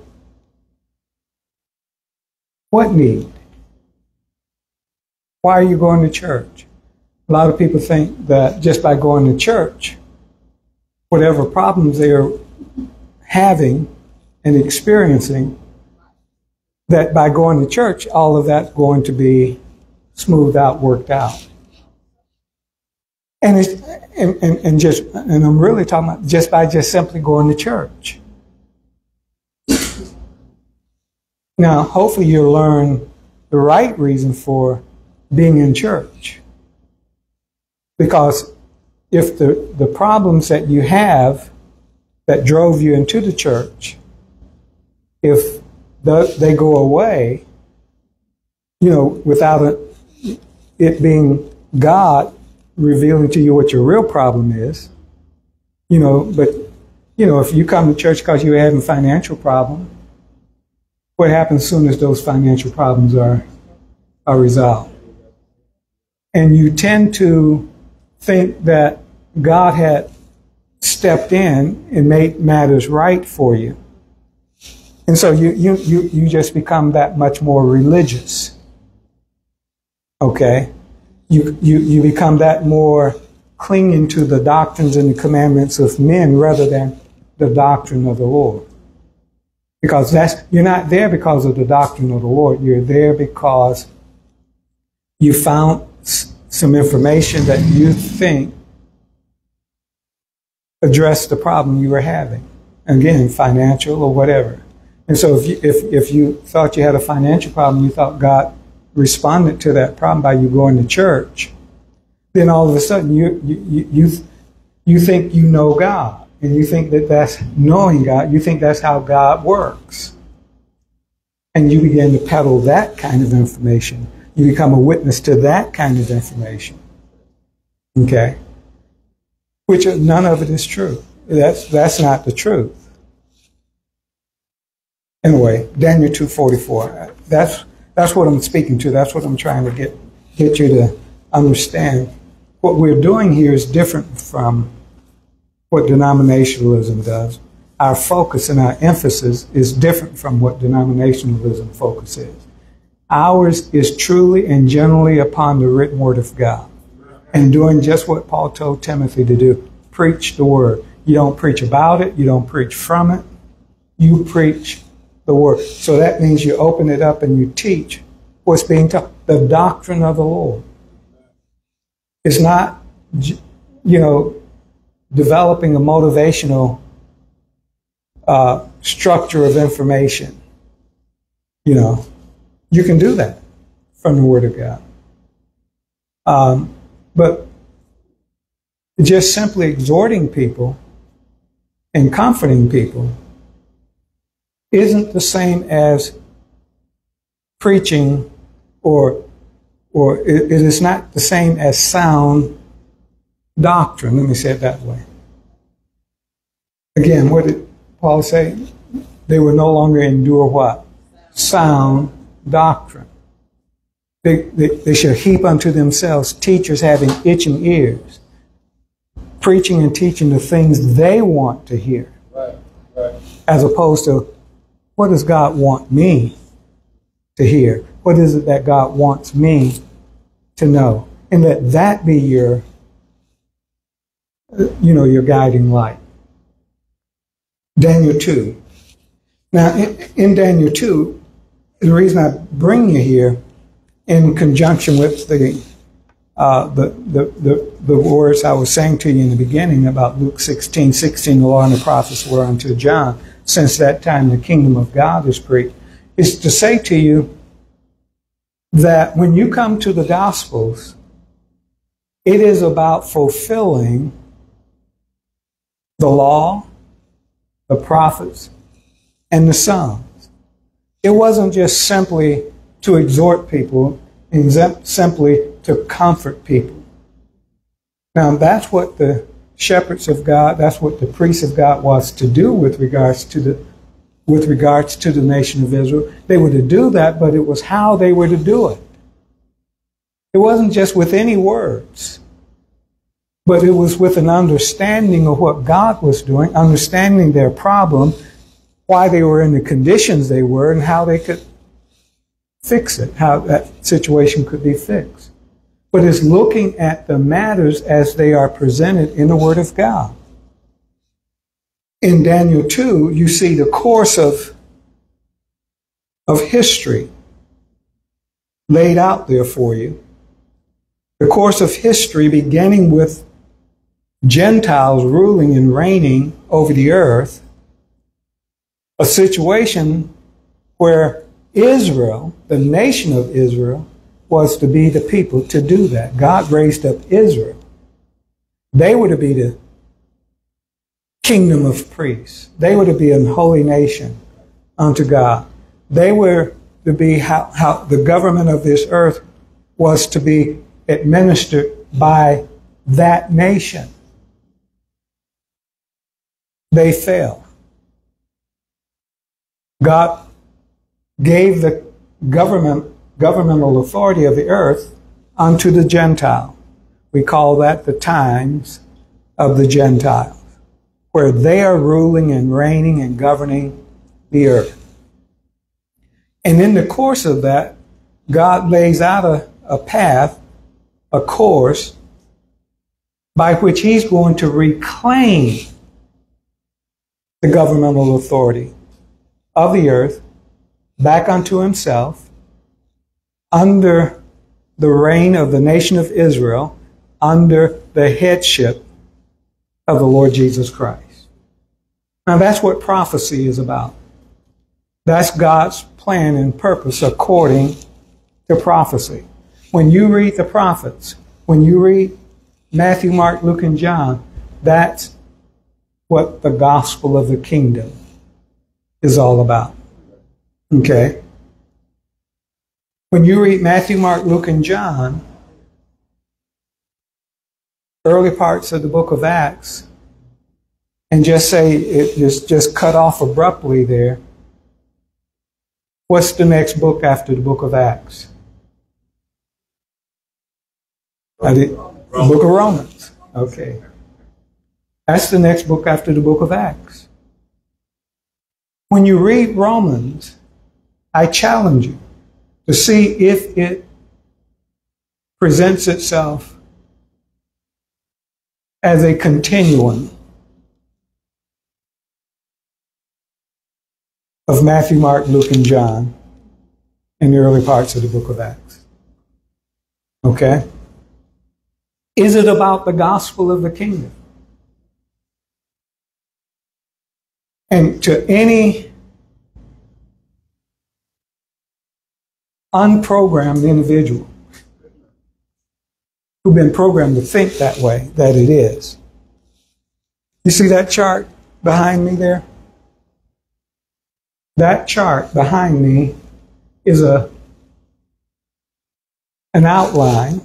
what need? Why are you going to church? A lot of people think that just by going to church, whatever problems they're having and experiencing, that by going to church, all of that's going to be smoothed out, worked out. And, it's, and, and, and just, and I'm really talking about just by just simply going to church. Now, hopefully you'll learn the right reason for being in church. Because if the, the problems that you have that drove you into the church, if the, they go away, you know, without it, it being God revealing to you what your real problem is, you know, but, you know, if you come to church because you're having financial problem, what happens as soon as those financial problems are, are resolved? And you tend to think that God had stepped in and made matters right for you. And so you, you, you, you just become that much more religious. Okay? You, you, you become that more clinging to the doctrines and the commandments of men rather than the doctrine of the Lord. Because that's, you're not there because of the doctrine of the Lord. You're there because you found some information that you think addressed the problem you were having. Again, financial or whatever. And so if you, if, if you thought you had a financial problem, you thought God responded to that problem by you going to church, then all of a sudden you, you, you, you think you know God. And you think that that's knowing God. You think that's how God works. And you begin to peddle that kind of information. You become a witness to that kind of information. Okay? Which none of it is true. That's, that's not the truth. Anyway, Daniel 2.44. That's, that's what I'm speaking to. That's what I'm trying to get, get you to understand. What we're doing here is different from what denominationalism does. Our focus and our emphasis is different from what denominationalism focuses. Ours is truly and generally upon the written word of God and doing just what Paul told Timothy to do preach the word. You don't preach about it, you don't preach from it, you preach the word. So that means you open it up and you teach what's being taught the doctrine of the Lord. It's not, you know, developing a motivational uh, structure of information. You know, you can do that from the Word of God. Um, but just simply exhorting people and comforting people isn't the same as preaching or or it is not the same as sound doctrine. Let me say it that way. Again, what did Paul say? They will no longer endure what? Sound doctrine. They, they, they shall heap unto themselves teachers having itching ears, preaching and teaching the things they want to hear, Right, right. as opposed to what does God want me to hear? What is it that God wants me to know? And let that be your, you know, your guiding light. Daniel 2. Now, in, in Daniel 2, the reason I bring you here in conjunction with the, uh, the, the, the, the words I was saying to you in the beginning about Luke 16, 16, the law and the prophets were unto John. Since that time, the kingdom of God is preached. Is to say to you that when you come to the Gospels, it is about fulfilling the law, the prophets, and the Psalms. It wasn't just simply to exhort people, simply to comfort people. Now, that's what the shepherds of God, that's what the priests of God was to do with regards to the with regards to the nation of Israel. They were to do that, but it was how they were to do it. It wasn't just with any words, but it was with an understanding of what God was doing, understanding their problem, why they were in the conditions they were, and how they could fix it, how that situation could be fixed. But is looking at the matters as they are presented in the Word of God. In Daniel 2, you see the course of, of history laid out there for you. The course of history beginning with Gentiles ruling and reigning over the earth, a situation where Israel, the nation of Israel, was to be the people to do that. God raised up Israel. They were to be the kingdom of priests. They were to be a holy nation unto God. They were to be how, how the government of this earth was to be administered by that nation. They fell. God gave the government governmental authority of the earth unto the Gentile. We call that the times of the Gentiles, where they are ruling and reigning and governing the earth. And in the course of that, God lays out a, a path, a course, by which He's going to reclaim the governmental authority of the earth back unto Himself under the reign of the nation of Israel, under the headship of the Lord Jesus Christ. Now that's what prophecy is about. That's God's plan and purpose according to prophecy. When you read the prophets, when you read Matthew, Mark, Luke, and John, that's what the gospel of the kingdom is all about. Okay? When you read Matthew, Mark, Luke, and John, early parts of the book of Acts, and just say it just just cut off abruptly there, what's the next book after the book of Acts? Did, the book of Romans. Okay. That's the next book after the book of Acts. When you read Romans, I challenge you to see if it presents itself as a continuum of Matthew, Mark, Luke, and John in the early parts of the book of Acts. Okay? Is it about the gospel of the kingdom? And to any unprogrammed individual who've been programmed to think that way, that it is. You see that chart behind me there? That chart behind me is a an outline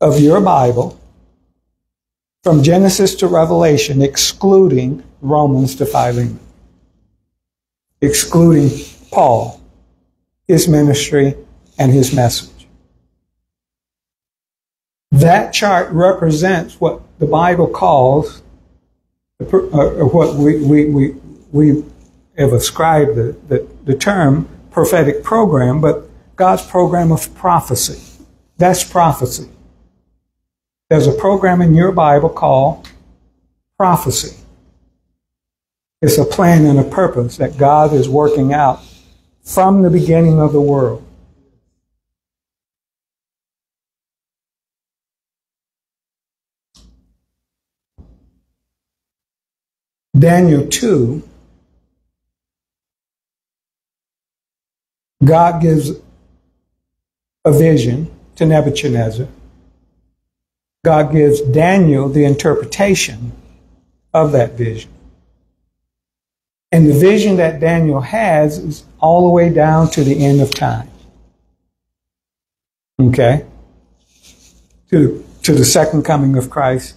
of your Bible from Genesis to Revelation, excluding Romans to Philemon, excluding Paul, his ministry, and his message. That chart represents what the Bible calls, or uh, uh, what we, we, we, we have ascribed the, the, the term prophetic program, but God's program of prophecy. That's prophecy. There's a program in your Bible called prophecy. It's a plan and a purpose that God is working out from the beginning of the world. Daniel 2, God gives a vision to Nebuchadnezzar God gives Daniel the interpretation of that vision. And the vision that Daniel has is all the way down to the end of time. Okay? To, to the second coming of Christ,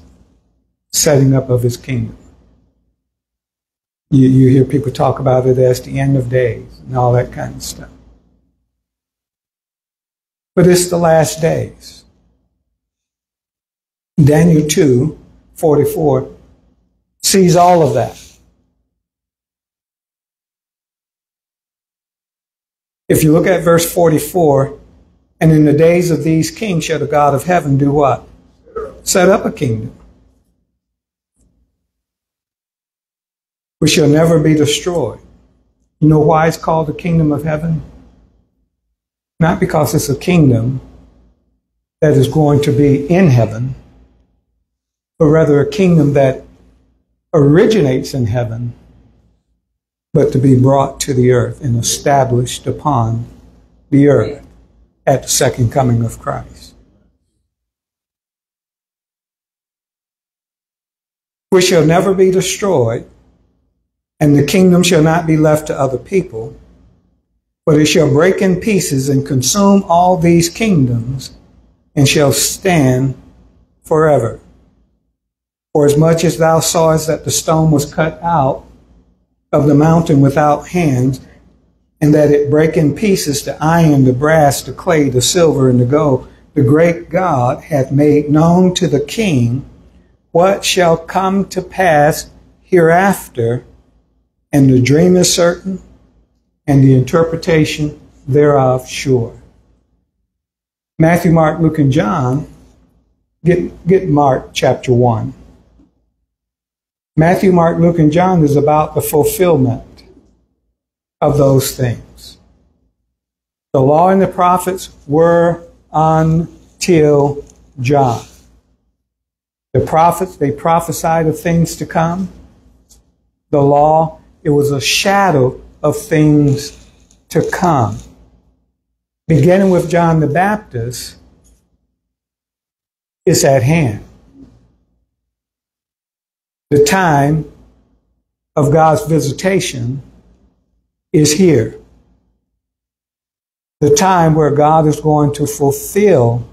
setting up of his kingdom. You, you hear people talk about it as the end of days and all that kind of stuff. But it's the last days. Daniel 2 44 sees all of that. If you look at verse 44, and in the days of these kings shall the God of heaven do what? Set up a kingdom which shall never be destroyed. You know why it's called the kingdom of heaven? Not because it's a kingdom that is going to be in heaven, but rather a kingdom that originates in heaven, but to be brought to the earth and established upon the earth at the second coming of Christ. Which shall never be destroyed, and the kingdom shall not be left to other people, but it shall break in pieces and consume all these kingdoms, and shall stand forever. For as much as thou sawest that the stone was cut out of the mountain without hands, and that it break in pieces the iron, the brass, the clay, the silver, and the gold, the great God hath made known to the king what shall come to pass hereafter, and the dream is certain, and the interpretation thereof sure. Matthew, Mark, Luke, and John, get, get Mark chapter 1. Matthew, Mark, Luke, and John is about the fulfillment of those things. The law and the prophets were until John. The prophets, they prophesied of things to come. The law, it was a shadow of things to come. Beginning with John the Baptist, it's at hand the time of God's visitation is here. The time where God is going to fulfill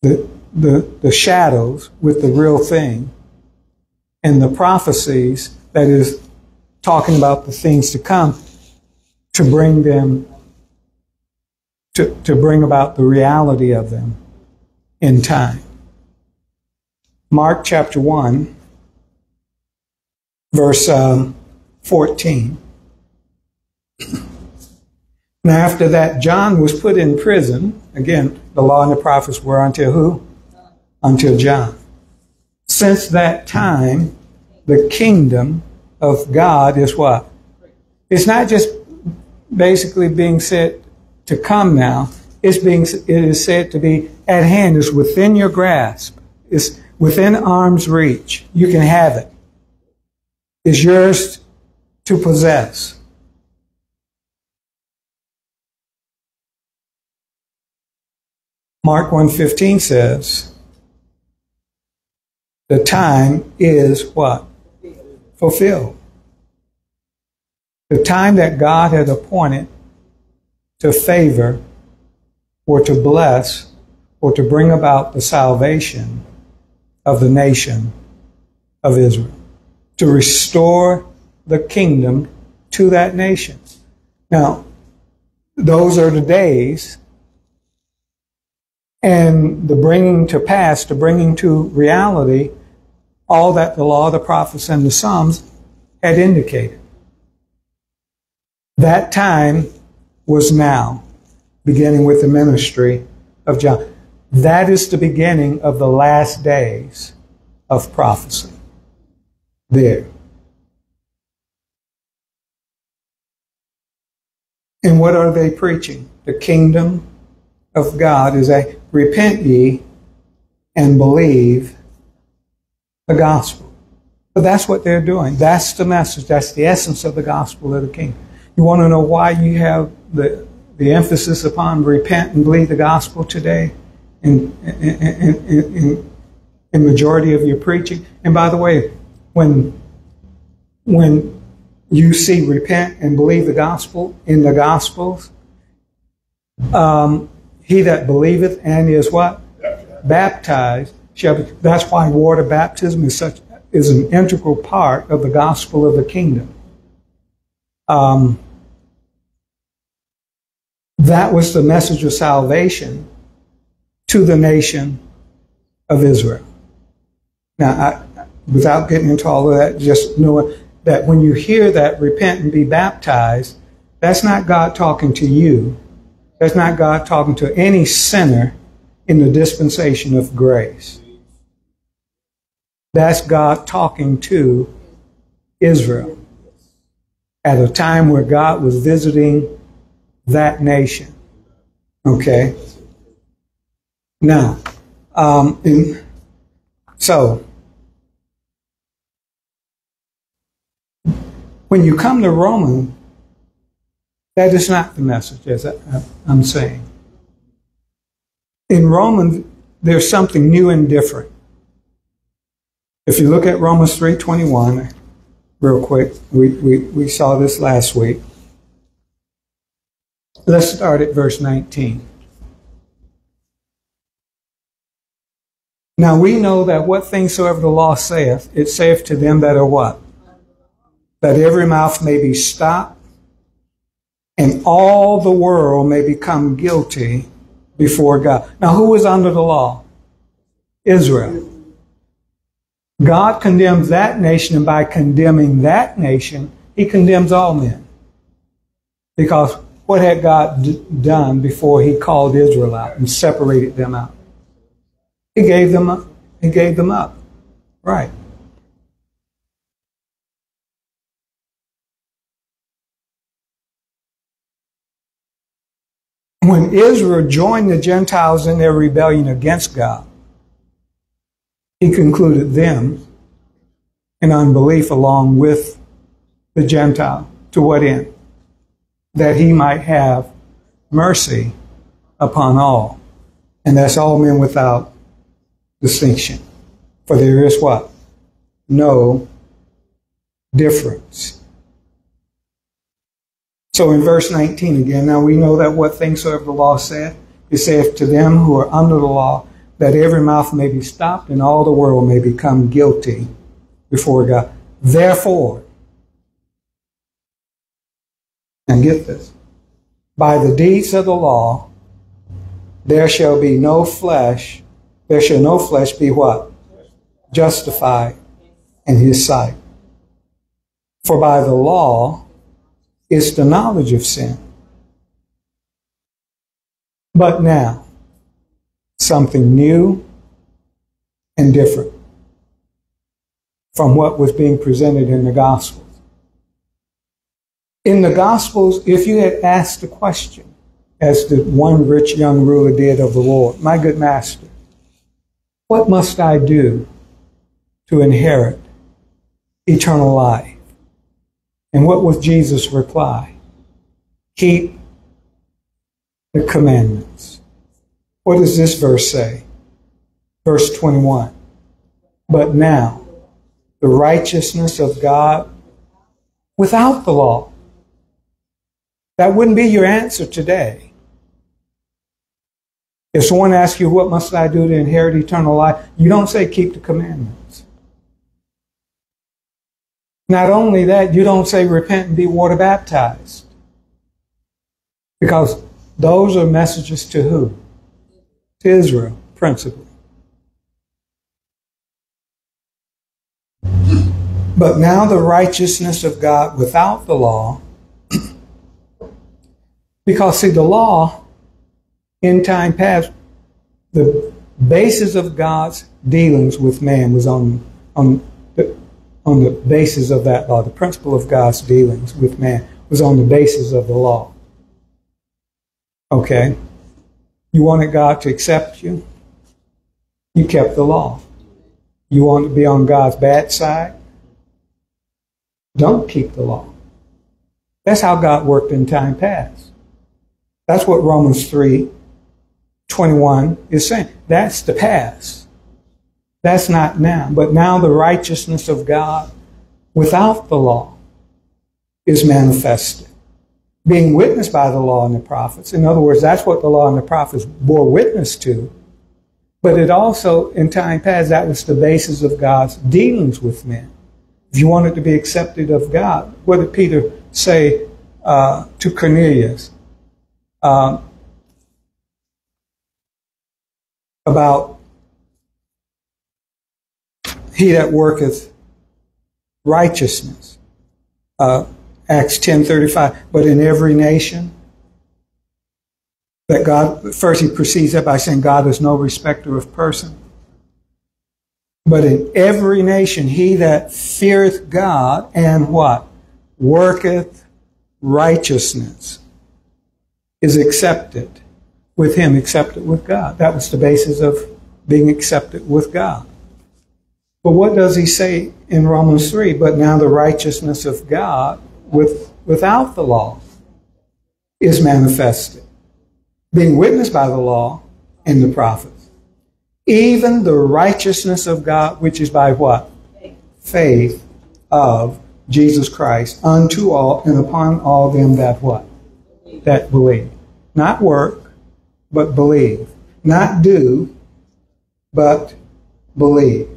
the, the, the shadows with the real thing and the prophecies that is talking about the things to come to bring them to, to bring about the reality of them in time. Mark chapter 1, verse um, 14. Now, after that, John was put in prison. Again, the law and the prophets were until who? Until John. Since that time, the kingdom of God is what? It's not just basically being said to come now. It's being, it is said to be at hand. It's within your grasp. It's within arm's reach. You can have it. It's yours to possess. Mark 1:15 says, "The time is what? Fulfilled. The time that God had appointed to favor or to bless or to bring about the salvation of the nation of Israel, to restore the kingdom to that nation. Now, those are the days and the bringing to pass, the bringing to reality, all that the law, the prophets, and the Psalms had indicated. That time was now, beginning with the ministry of John. That is the beginning of the last days of prophecy. There. And what are they preaching? The kingdom of God is a repent ye and believe the gospel. But that's what they're doing. That's the message. That's the essence of the gospel of the king. You want to know why you have the, the emphasis upon repent and believe the gospel today in, in, in, in, majority of your preaching? And by the way, when, when you see repent and believe the gospel in the gospels, um, he that believeth and is what? Baptized shall be. That's why water baptism is such is an integral part of the gospel of the kingdom. Um, that was the message of salvation to the nation of Israel. Now, I, without getting into all of that, just know that when you hear that repent and be baptized, that's not God talking to you. That's not God talking to any sinner in the dispensation of grace. That's God talking to Israel at a time where God was visiting that nation. Okay? Now, um, in, so, when you come to Roman, that is not the message, as I, am saying. In Romans, there's something new and different. If you look at Romans 3.21, real quick, we, we, we saw this last week. Let's start at verse 19. Now we know that what things soever the law saith, it saith to them that are what? That every mouth may be stopped and all the world may become guilty before God. Now, who was under the law? Israel. God condemns that nation, and by condemning that nation, he condemns all men. Because what had God d- done before he called Israel out and separated them out? He gave them up. He gave them up. Right. when Israel joined the Gentiles in their rebellion against God, he concluded them in unbelief along with the Gentile. To what end? That he might have mercy upon all. And that's all men without distinction. For there is what? No difference. So in verse 19 again, now we know that what things soever the law saith, it saith to them who are under the law, that every mouth may be stopped and all the world may become guilty before God. Therefore, and get this, by the deeds of the law, there shall be no flesh, there shall no flesh be what? Justified in his sight. For by the law, is the knowledge of sin. But now, something new and different from what was being presented in the Gospels. In the Gospels, if you had asked the question, as the one rich young ruler did of the Lord, My good master, what must I do to inherit eternal life? And what was Jesus' reply? Keep the commandments. What does this verse say? Verse 21. But now, the righteousness of God without the law. That wouldn't be your answer today. If someone asks you, What must I do to inherit eternal life? you don't say, Keep the commandments. Not only that, you don't say, Repent and be water baptized. Because those are messages to who? To Israel, principally. But now the righteousness of God without the law, because see, the law in time past, the basis of God's dealings with man was on, on, the, on the basis of that law. The principle of God's dealings with man was on the basis of the law. Okay? You wanted God to accept you? You kept the law. You want to be on God's bad side? Don't keep the law. That's how God worked in time past. That's what Romans 3 21 is saying. That's the past. That's not now. But now the righteousness of God without the law is manifested being witnessed by the law and the prophets. In other words, that's what the law and the prophets bore witness to. But it also, in time past, that was the basis of God's dealings with men. If you wanted to be accepted of God, what did Peter say uh, to Cornelius uh, about he that worketh righteousness? Uh, Acts 10:35. But in every nation, that God first he precedes that by saying God is no respecter of person. But in every nation, he that feareth God and what worketh righteousness is accepted with him, accepted with God. That was the basis of being accepted with God. But what does he say in Romans 3? But now the righteousness of God with, without the law is manifested, being witnessed by the law and the prophets. Even the righteousness of God, which is by what? Faith of Jesus Christ unto all and upon all them that what? That believe. Not work, but believe. Not do, but believe.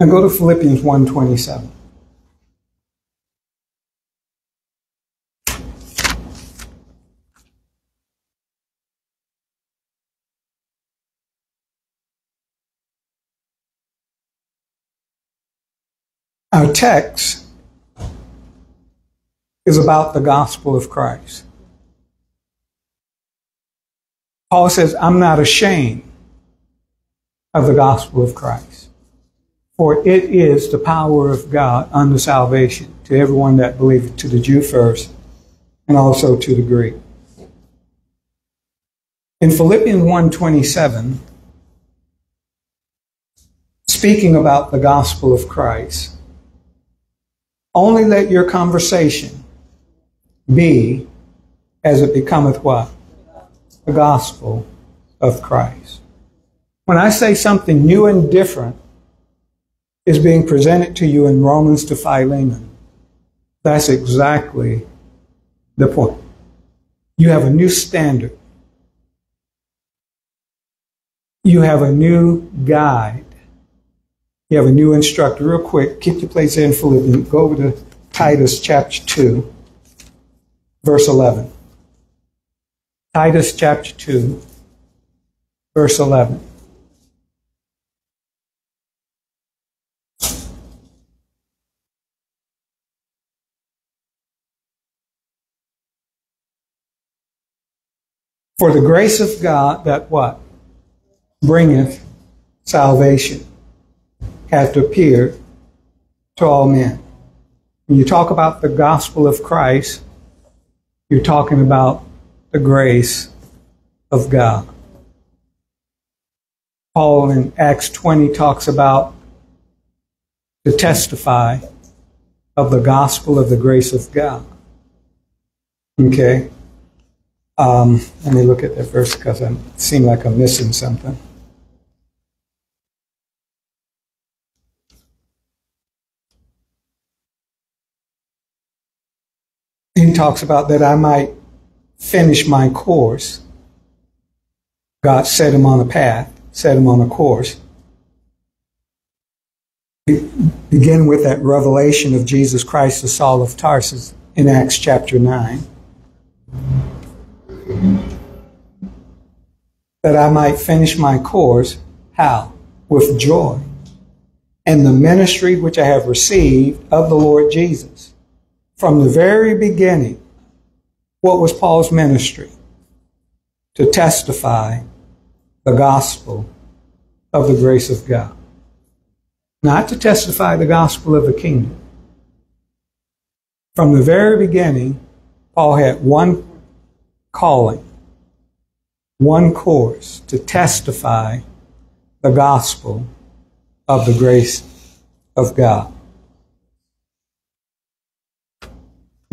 Now go to Philippians 127. Our text is about the gospel of Christ. Paul says, I'm not ashamed of the gospel of Christ, for it is the power of God unto salvation to everyone that believeth, to the Jew first, and also to the Greek. In Philippians 1:27, speaking about the gospel of Christ, only let your conversation be as it becometh what? The gospel of Christ. When I say something new and different is being presented to you in Romans to Philemon, that's exactly the point. You have a new standard. You have a new guide you have a new instructor. Real quick, keep your place in Philippians. Go over to Titus chapter 2, verse 11. Titus chapter 2, verse 11. For the grace of God that what? Bringeth salvation hath appeared to all men. When you talk about the gospel of Christ, you're talking about the grace of God. Paul in Acts 20 talks about to testify of the gospel of the grace of God. Okay? Um, let me look at that verse because I seem like I'm missing something. he talks about that I might finish my course, God set him on a path, set him on a course. Begin with that revelation of Jesus Christ to Saul of Tarsus in Acts chapter 9. That I might finish my course. How? With joy. And the ministry which I have received of the Lord Jesus. From the very beginning, what was Paul's ministry? To testify the gospel of the grace of God. Not to testify the gospel of the kingdom. From the very beginning, Paul had one calling, one course to testify the gospel of the grace of God.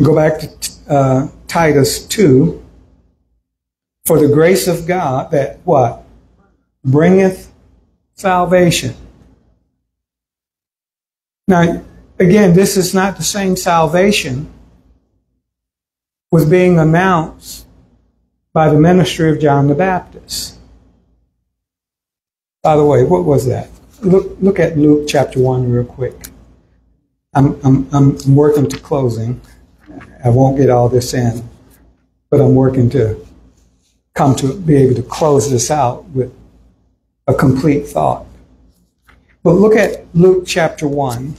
Go back to uh, Titus 2. For the grace of God that what? Bringeth salvation. Now, again, this is not the same salvation was being announced by the ministry of John the Baptist. By the way, what was that? Look, look at Luke chapter 1 real quick. I'm, I'm, I'm working to closing. I won't get all this in, but I'm working to come to be able to close this out with a complete thought. But look at Luke chapter 1.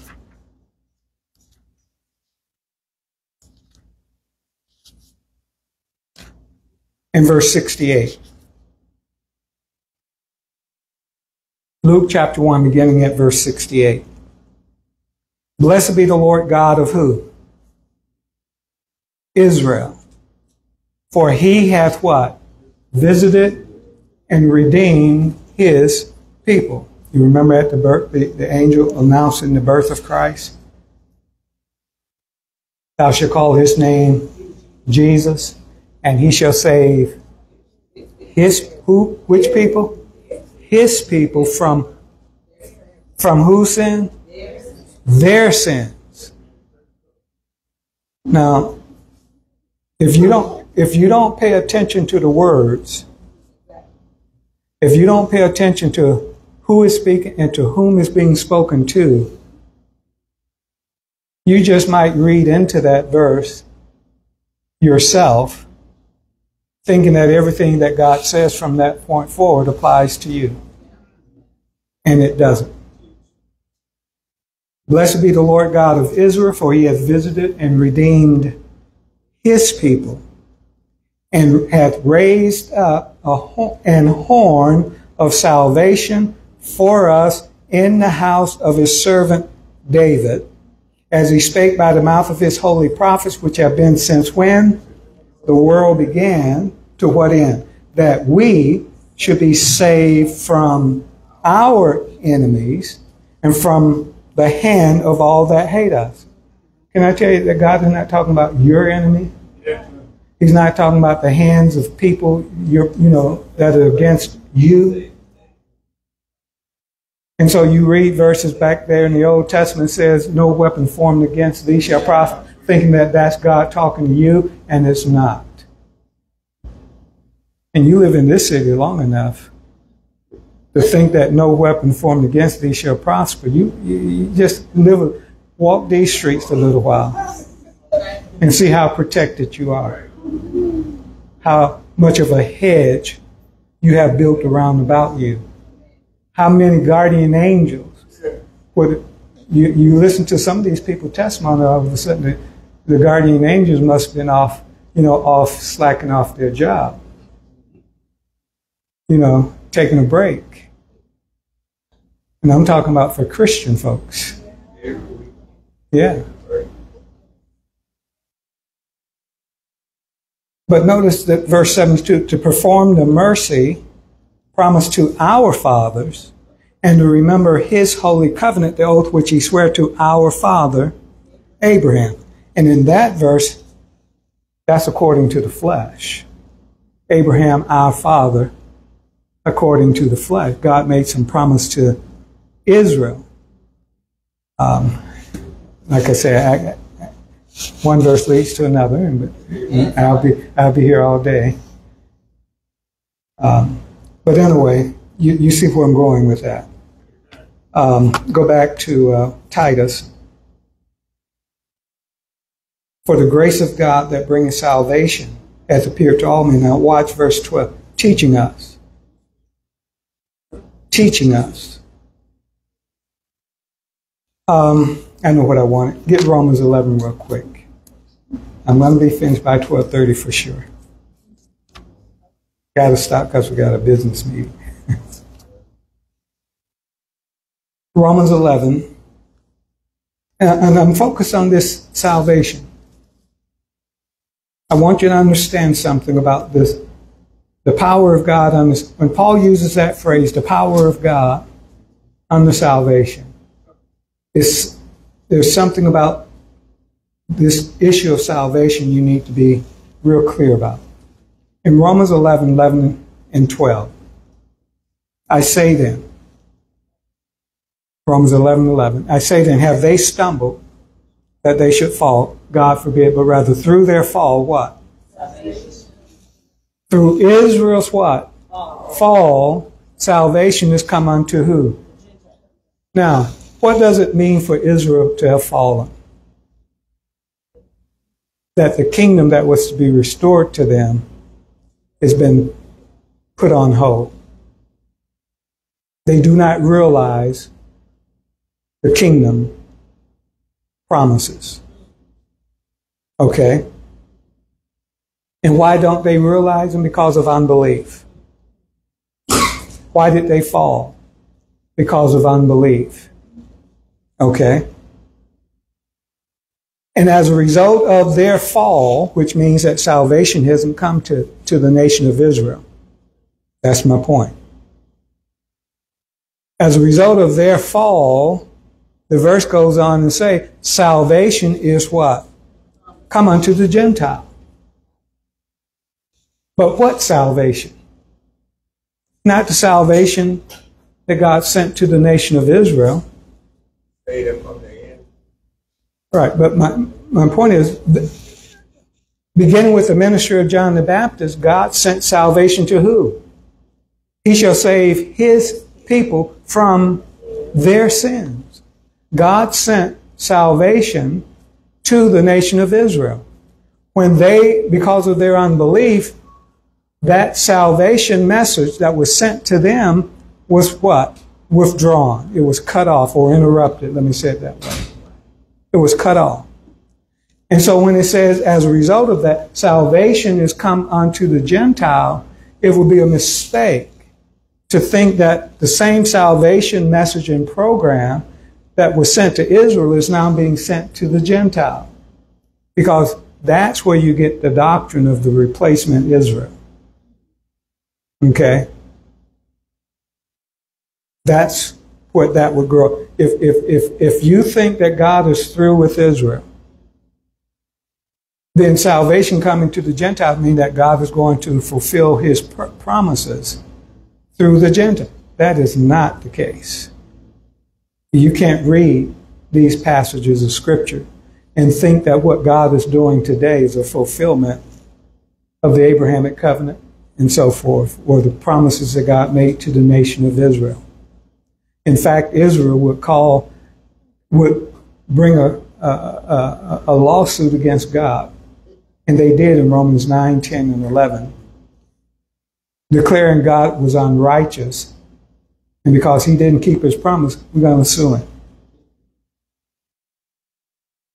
In verse 68. Luke chapter 1, beginning at verse 68. Blessed be the Lord God of who? Israel. For he hath what? Visited and redeemed his people. You remember at the birth, the, the angel announcing the birth of Christ? Thou shalt call his name Jesus, and he shall save his who? Which people? His people from from whose sin? Their sins. Now, if you don't if you don't pay attention to the words, if you don't pay attention to who is speaking and to whom is being spoken to, you just might read into that verse yourself, thinking that everything that God says from that point forward applies to you. And it doesn't. Blessed be the Lord God of Israel, for he hath visited and redeemed his people and hath raised up a, an horn of salvation for us in the house of his servant David, as he spake by the mouth of his holy prophets, which have been since when the world began, to what end? That we should be saved from our enemies and from the hand of all that hate us. Can I tell you that God is not talking about your enemy? He's not talking about the hands of people you know that are against you. And so you read verses back there in the Old Testament says, "No weapon formed against thee shall prosper," thinking that that's God talking to you, and it's not. And you live in this city long enough to think that no weapon formed against thee shall prosper. You, you, you just live, walk these streets a little while and see how protected you are. How much of a hedge you have built around about you. How many guardian angels would you, you listen to some of these people testimony all of a sudden the, the guardian angels must have been off, you know, off slacking off their job. You know, taking a break. And I'm talking about for Christian folks. Yeah. But notice that verse 72 to perform the mercy promised to our fathers and to remember his holy covenant, the oath which he swore to our father, Abraham. And in that verse, that's according to the flesh. Abraham, our father, according to the flesh. God made some promise to Israel. Um, like I say, one verse leads to another, and I'll be I'll be here all day. Um, but anyway, you, you see where I'm going with that. Um, go back to uh, Titus. For the grace of God that bringeth salvation hath appeared to all men. Now watch verse 12. Teaching us. Teaching us. Um, I know what I want. Get Romans 11 real quick. I'm going to be finished by 12:30 for sure. Got to stop because we got a business meeting. Romans 11, and I'm focused on this salvation. I want you to understand something about this. The power of God on this. When Paul uses that phrase, the power of God on the salvation, it's, there's something about this issue of salvation you need to be real clear about. In Romans 11, 11 and 12, I say then, Romans 11, 11, I say then, have they stumbled that they should fall? God forbid, but rather through their fall, what? Salvation. Through Israel's what? Fall, salvation has come unto who? Now, what does it mean for Israel to have fallen? That the kingdom that was to be restored to them has been put on hold. They do not realize the kingdom promises. Okay? And why don't they realize them? Because of unbelief. Why did they fall? Because of unbelief. Okay? And as a result of their fall, which means that salvation hasn't come to, to the nation of Israel. That's my point. As a result of their fall, the verse goes on and say, salvation is what? Come unto the Gentile. But what salvation? Not the salvation that God sent to the nation of Israel. Right, but my, my point is, beginning with the ministry of John the Baptist, God sent salvation to who? He shall save his people from their sins. God sent salvation to the nation of Israel. When they, because of their unbelief, that salvation message that was sent to them was what? Withdrawn. It was cut off or interrupted. Let me say it that way. It was cut off. And so when it says, as a result of that, salvation is come unto the Gentile, it would be a mistake to think that the same salvation message and program that was sent to Israel is now being sent to the Gentile. Because that's where you get the doctrine of the replacement Israel. Okay? That's what that would grow. If, if, if, if you think that God is through with Israel, then salvation coming to the Gentiles means that God is going to fulfill his pr- promises through the Gentile. That is not the case. You can't read these passages of Scripture and think that what God is doing today is a fulfillment of the Abrahamic covenant and so forth, or the promises that God made to the nation of Israel. In fact, Israel would call, would bring a, a, a, lawsuit against God. And they did in Romans 9, 10, and 11, declaring God was unrighteous. And because he didn't keep his promise, we're going to sue him.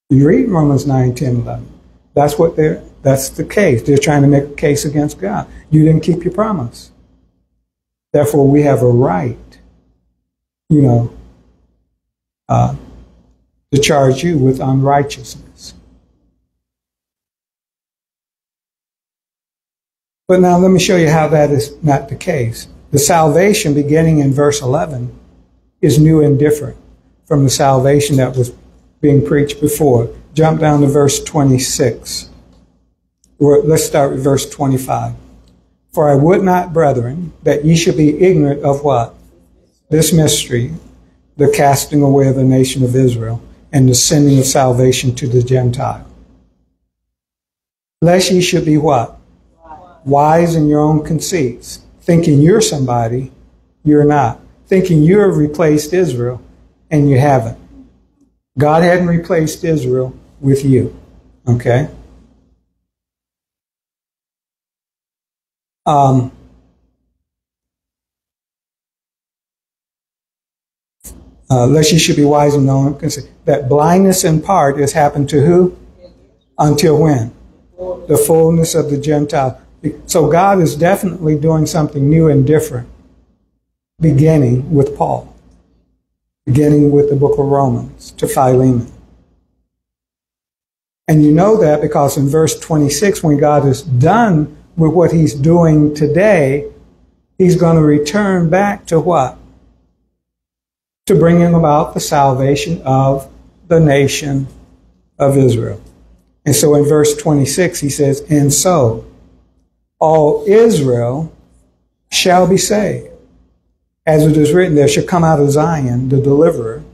You read Romans 9, 10, 11. That's what they're, that's the case. They're trying to make a case against God. You didn't keep your promise. Therefore, we have a right you know, uh, to charge you with unrighteousness. But now let me show you how that is not the case. The salvation beginning in verse 11 is new and different from the salvation that was being preached before. Jump down to verse 26. Or let's start with verse 25. For I would not, brethren, that ye should be ignorant of what? This mystery, the casting away of the nation of Israel, and the sending of salvation to the Gentile. Lest ye should be what? Wise in your own conceits, thinking you're somebody, you're not. Thinking you have replaced Israel, and you haven't. God hadn't replaced Israel with you. Okay? Um, uh, lest you should be wise and knowing that blindness in part has happened to who? Until when? The fullness of the Gentile. So God is definitely doing something new and different, beginning with Paul, beginning with the book of Romans to Philemon. And you know that because in verse 26, when God is done with what he's doing today, he's going to return back to what? To bringing about the salvation of the nation of Israel. And so in verse 26, he says, And so all Israel shall be saved. As it is written, there shall come out of Zion the deliverer,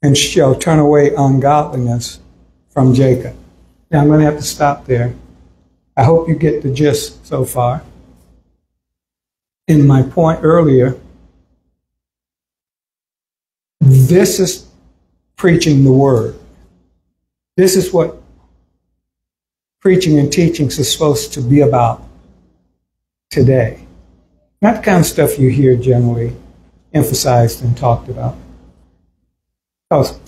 and shall turn away ungodliness from Jacob. Now I'm going to have to stop there. I hope you get the gist so far. In my point earlier, this is preaching the word. This is what preaching and teaching is supposed to be about today. Not the kind of stuff you hear generally emphasized and talked about. Because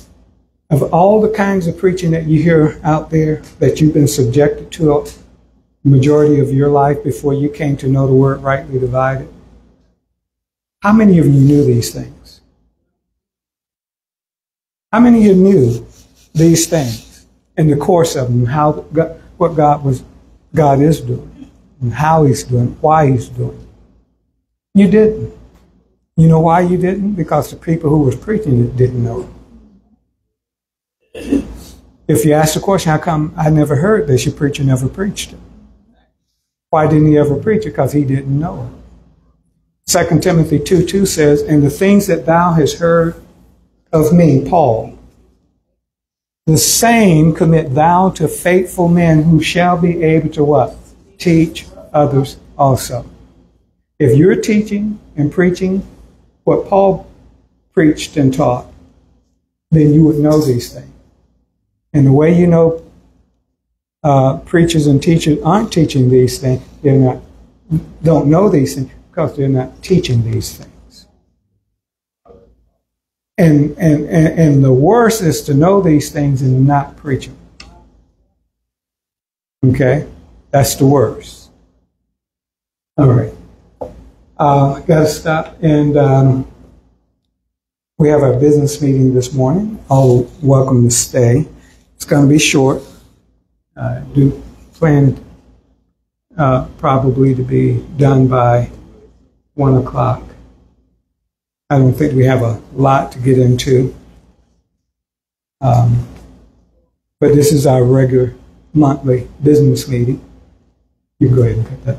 of all the kinds of preaching that you hear out there that you've been subjected to a majority of your life before you came to know the word rightly divided, how many of you knew these things? How many of you knew these things in the course of them, how God, what God was God is doing, and how He's doing, why He's doing? it? You didn't. You know why you didn't? Because the people who was preaching it didn't know. If you ask the question, how come I never heard this? Your preacher never preached it. Why didn't he ever preach it? Because he didn't know it. 2 Timothy 2 2 says, And the things that thou hast heard of me, Paul, the same commit thou to faithful men who shall be able to what? Teach others also. If you're teaching and preaching what Paul preached and taught, then you would know these things. And the way you know uh, preachers and teachers aren't teaching these things, they're not, don't know these things because they're not teaching these things. And, and, and, and the worst is to know these things and not preach them. Okay? That's the worst. All right. Uh, Got to stop. And um, we have our business meeting this morning. All welcome to stay. It's going to be short. Uh, do plan uh, probably to be done by one o'clock. I don't think we have a lot to get into. Um, but this is our regular monthly business meeting. You go ahead and cut that.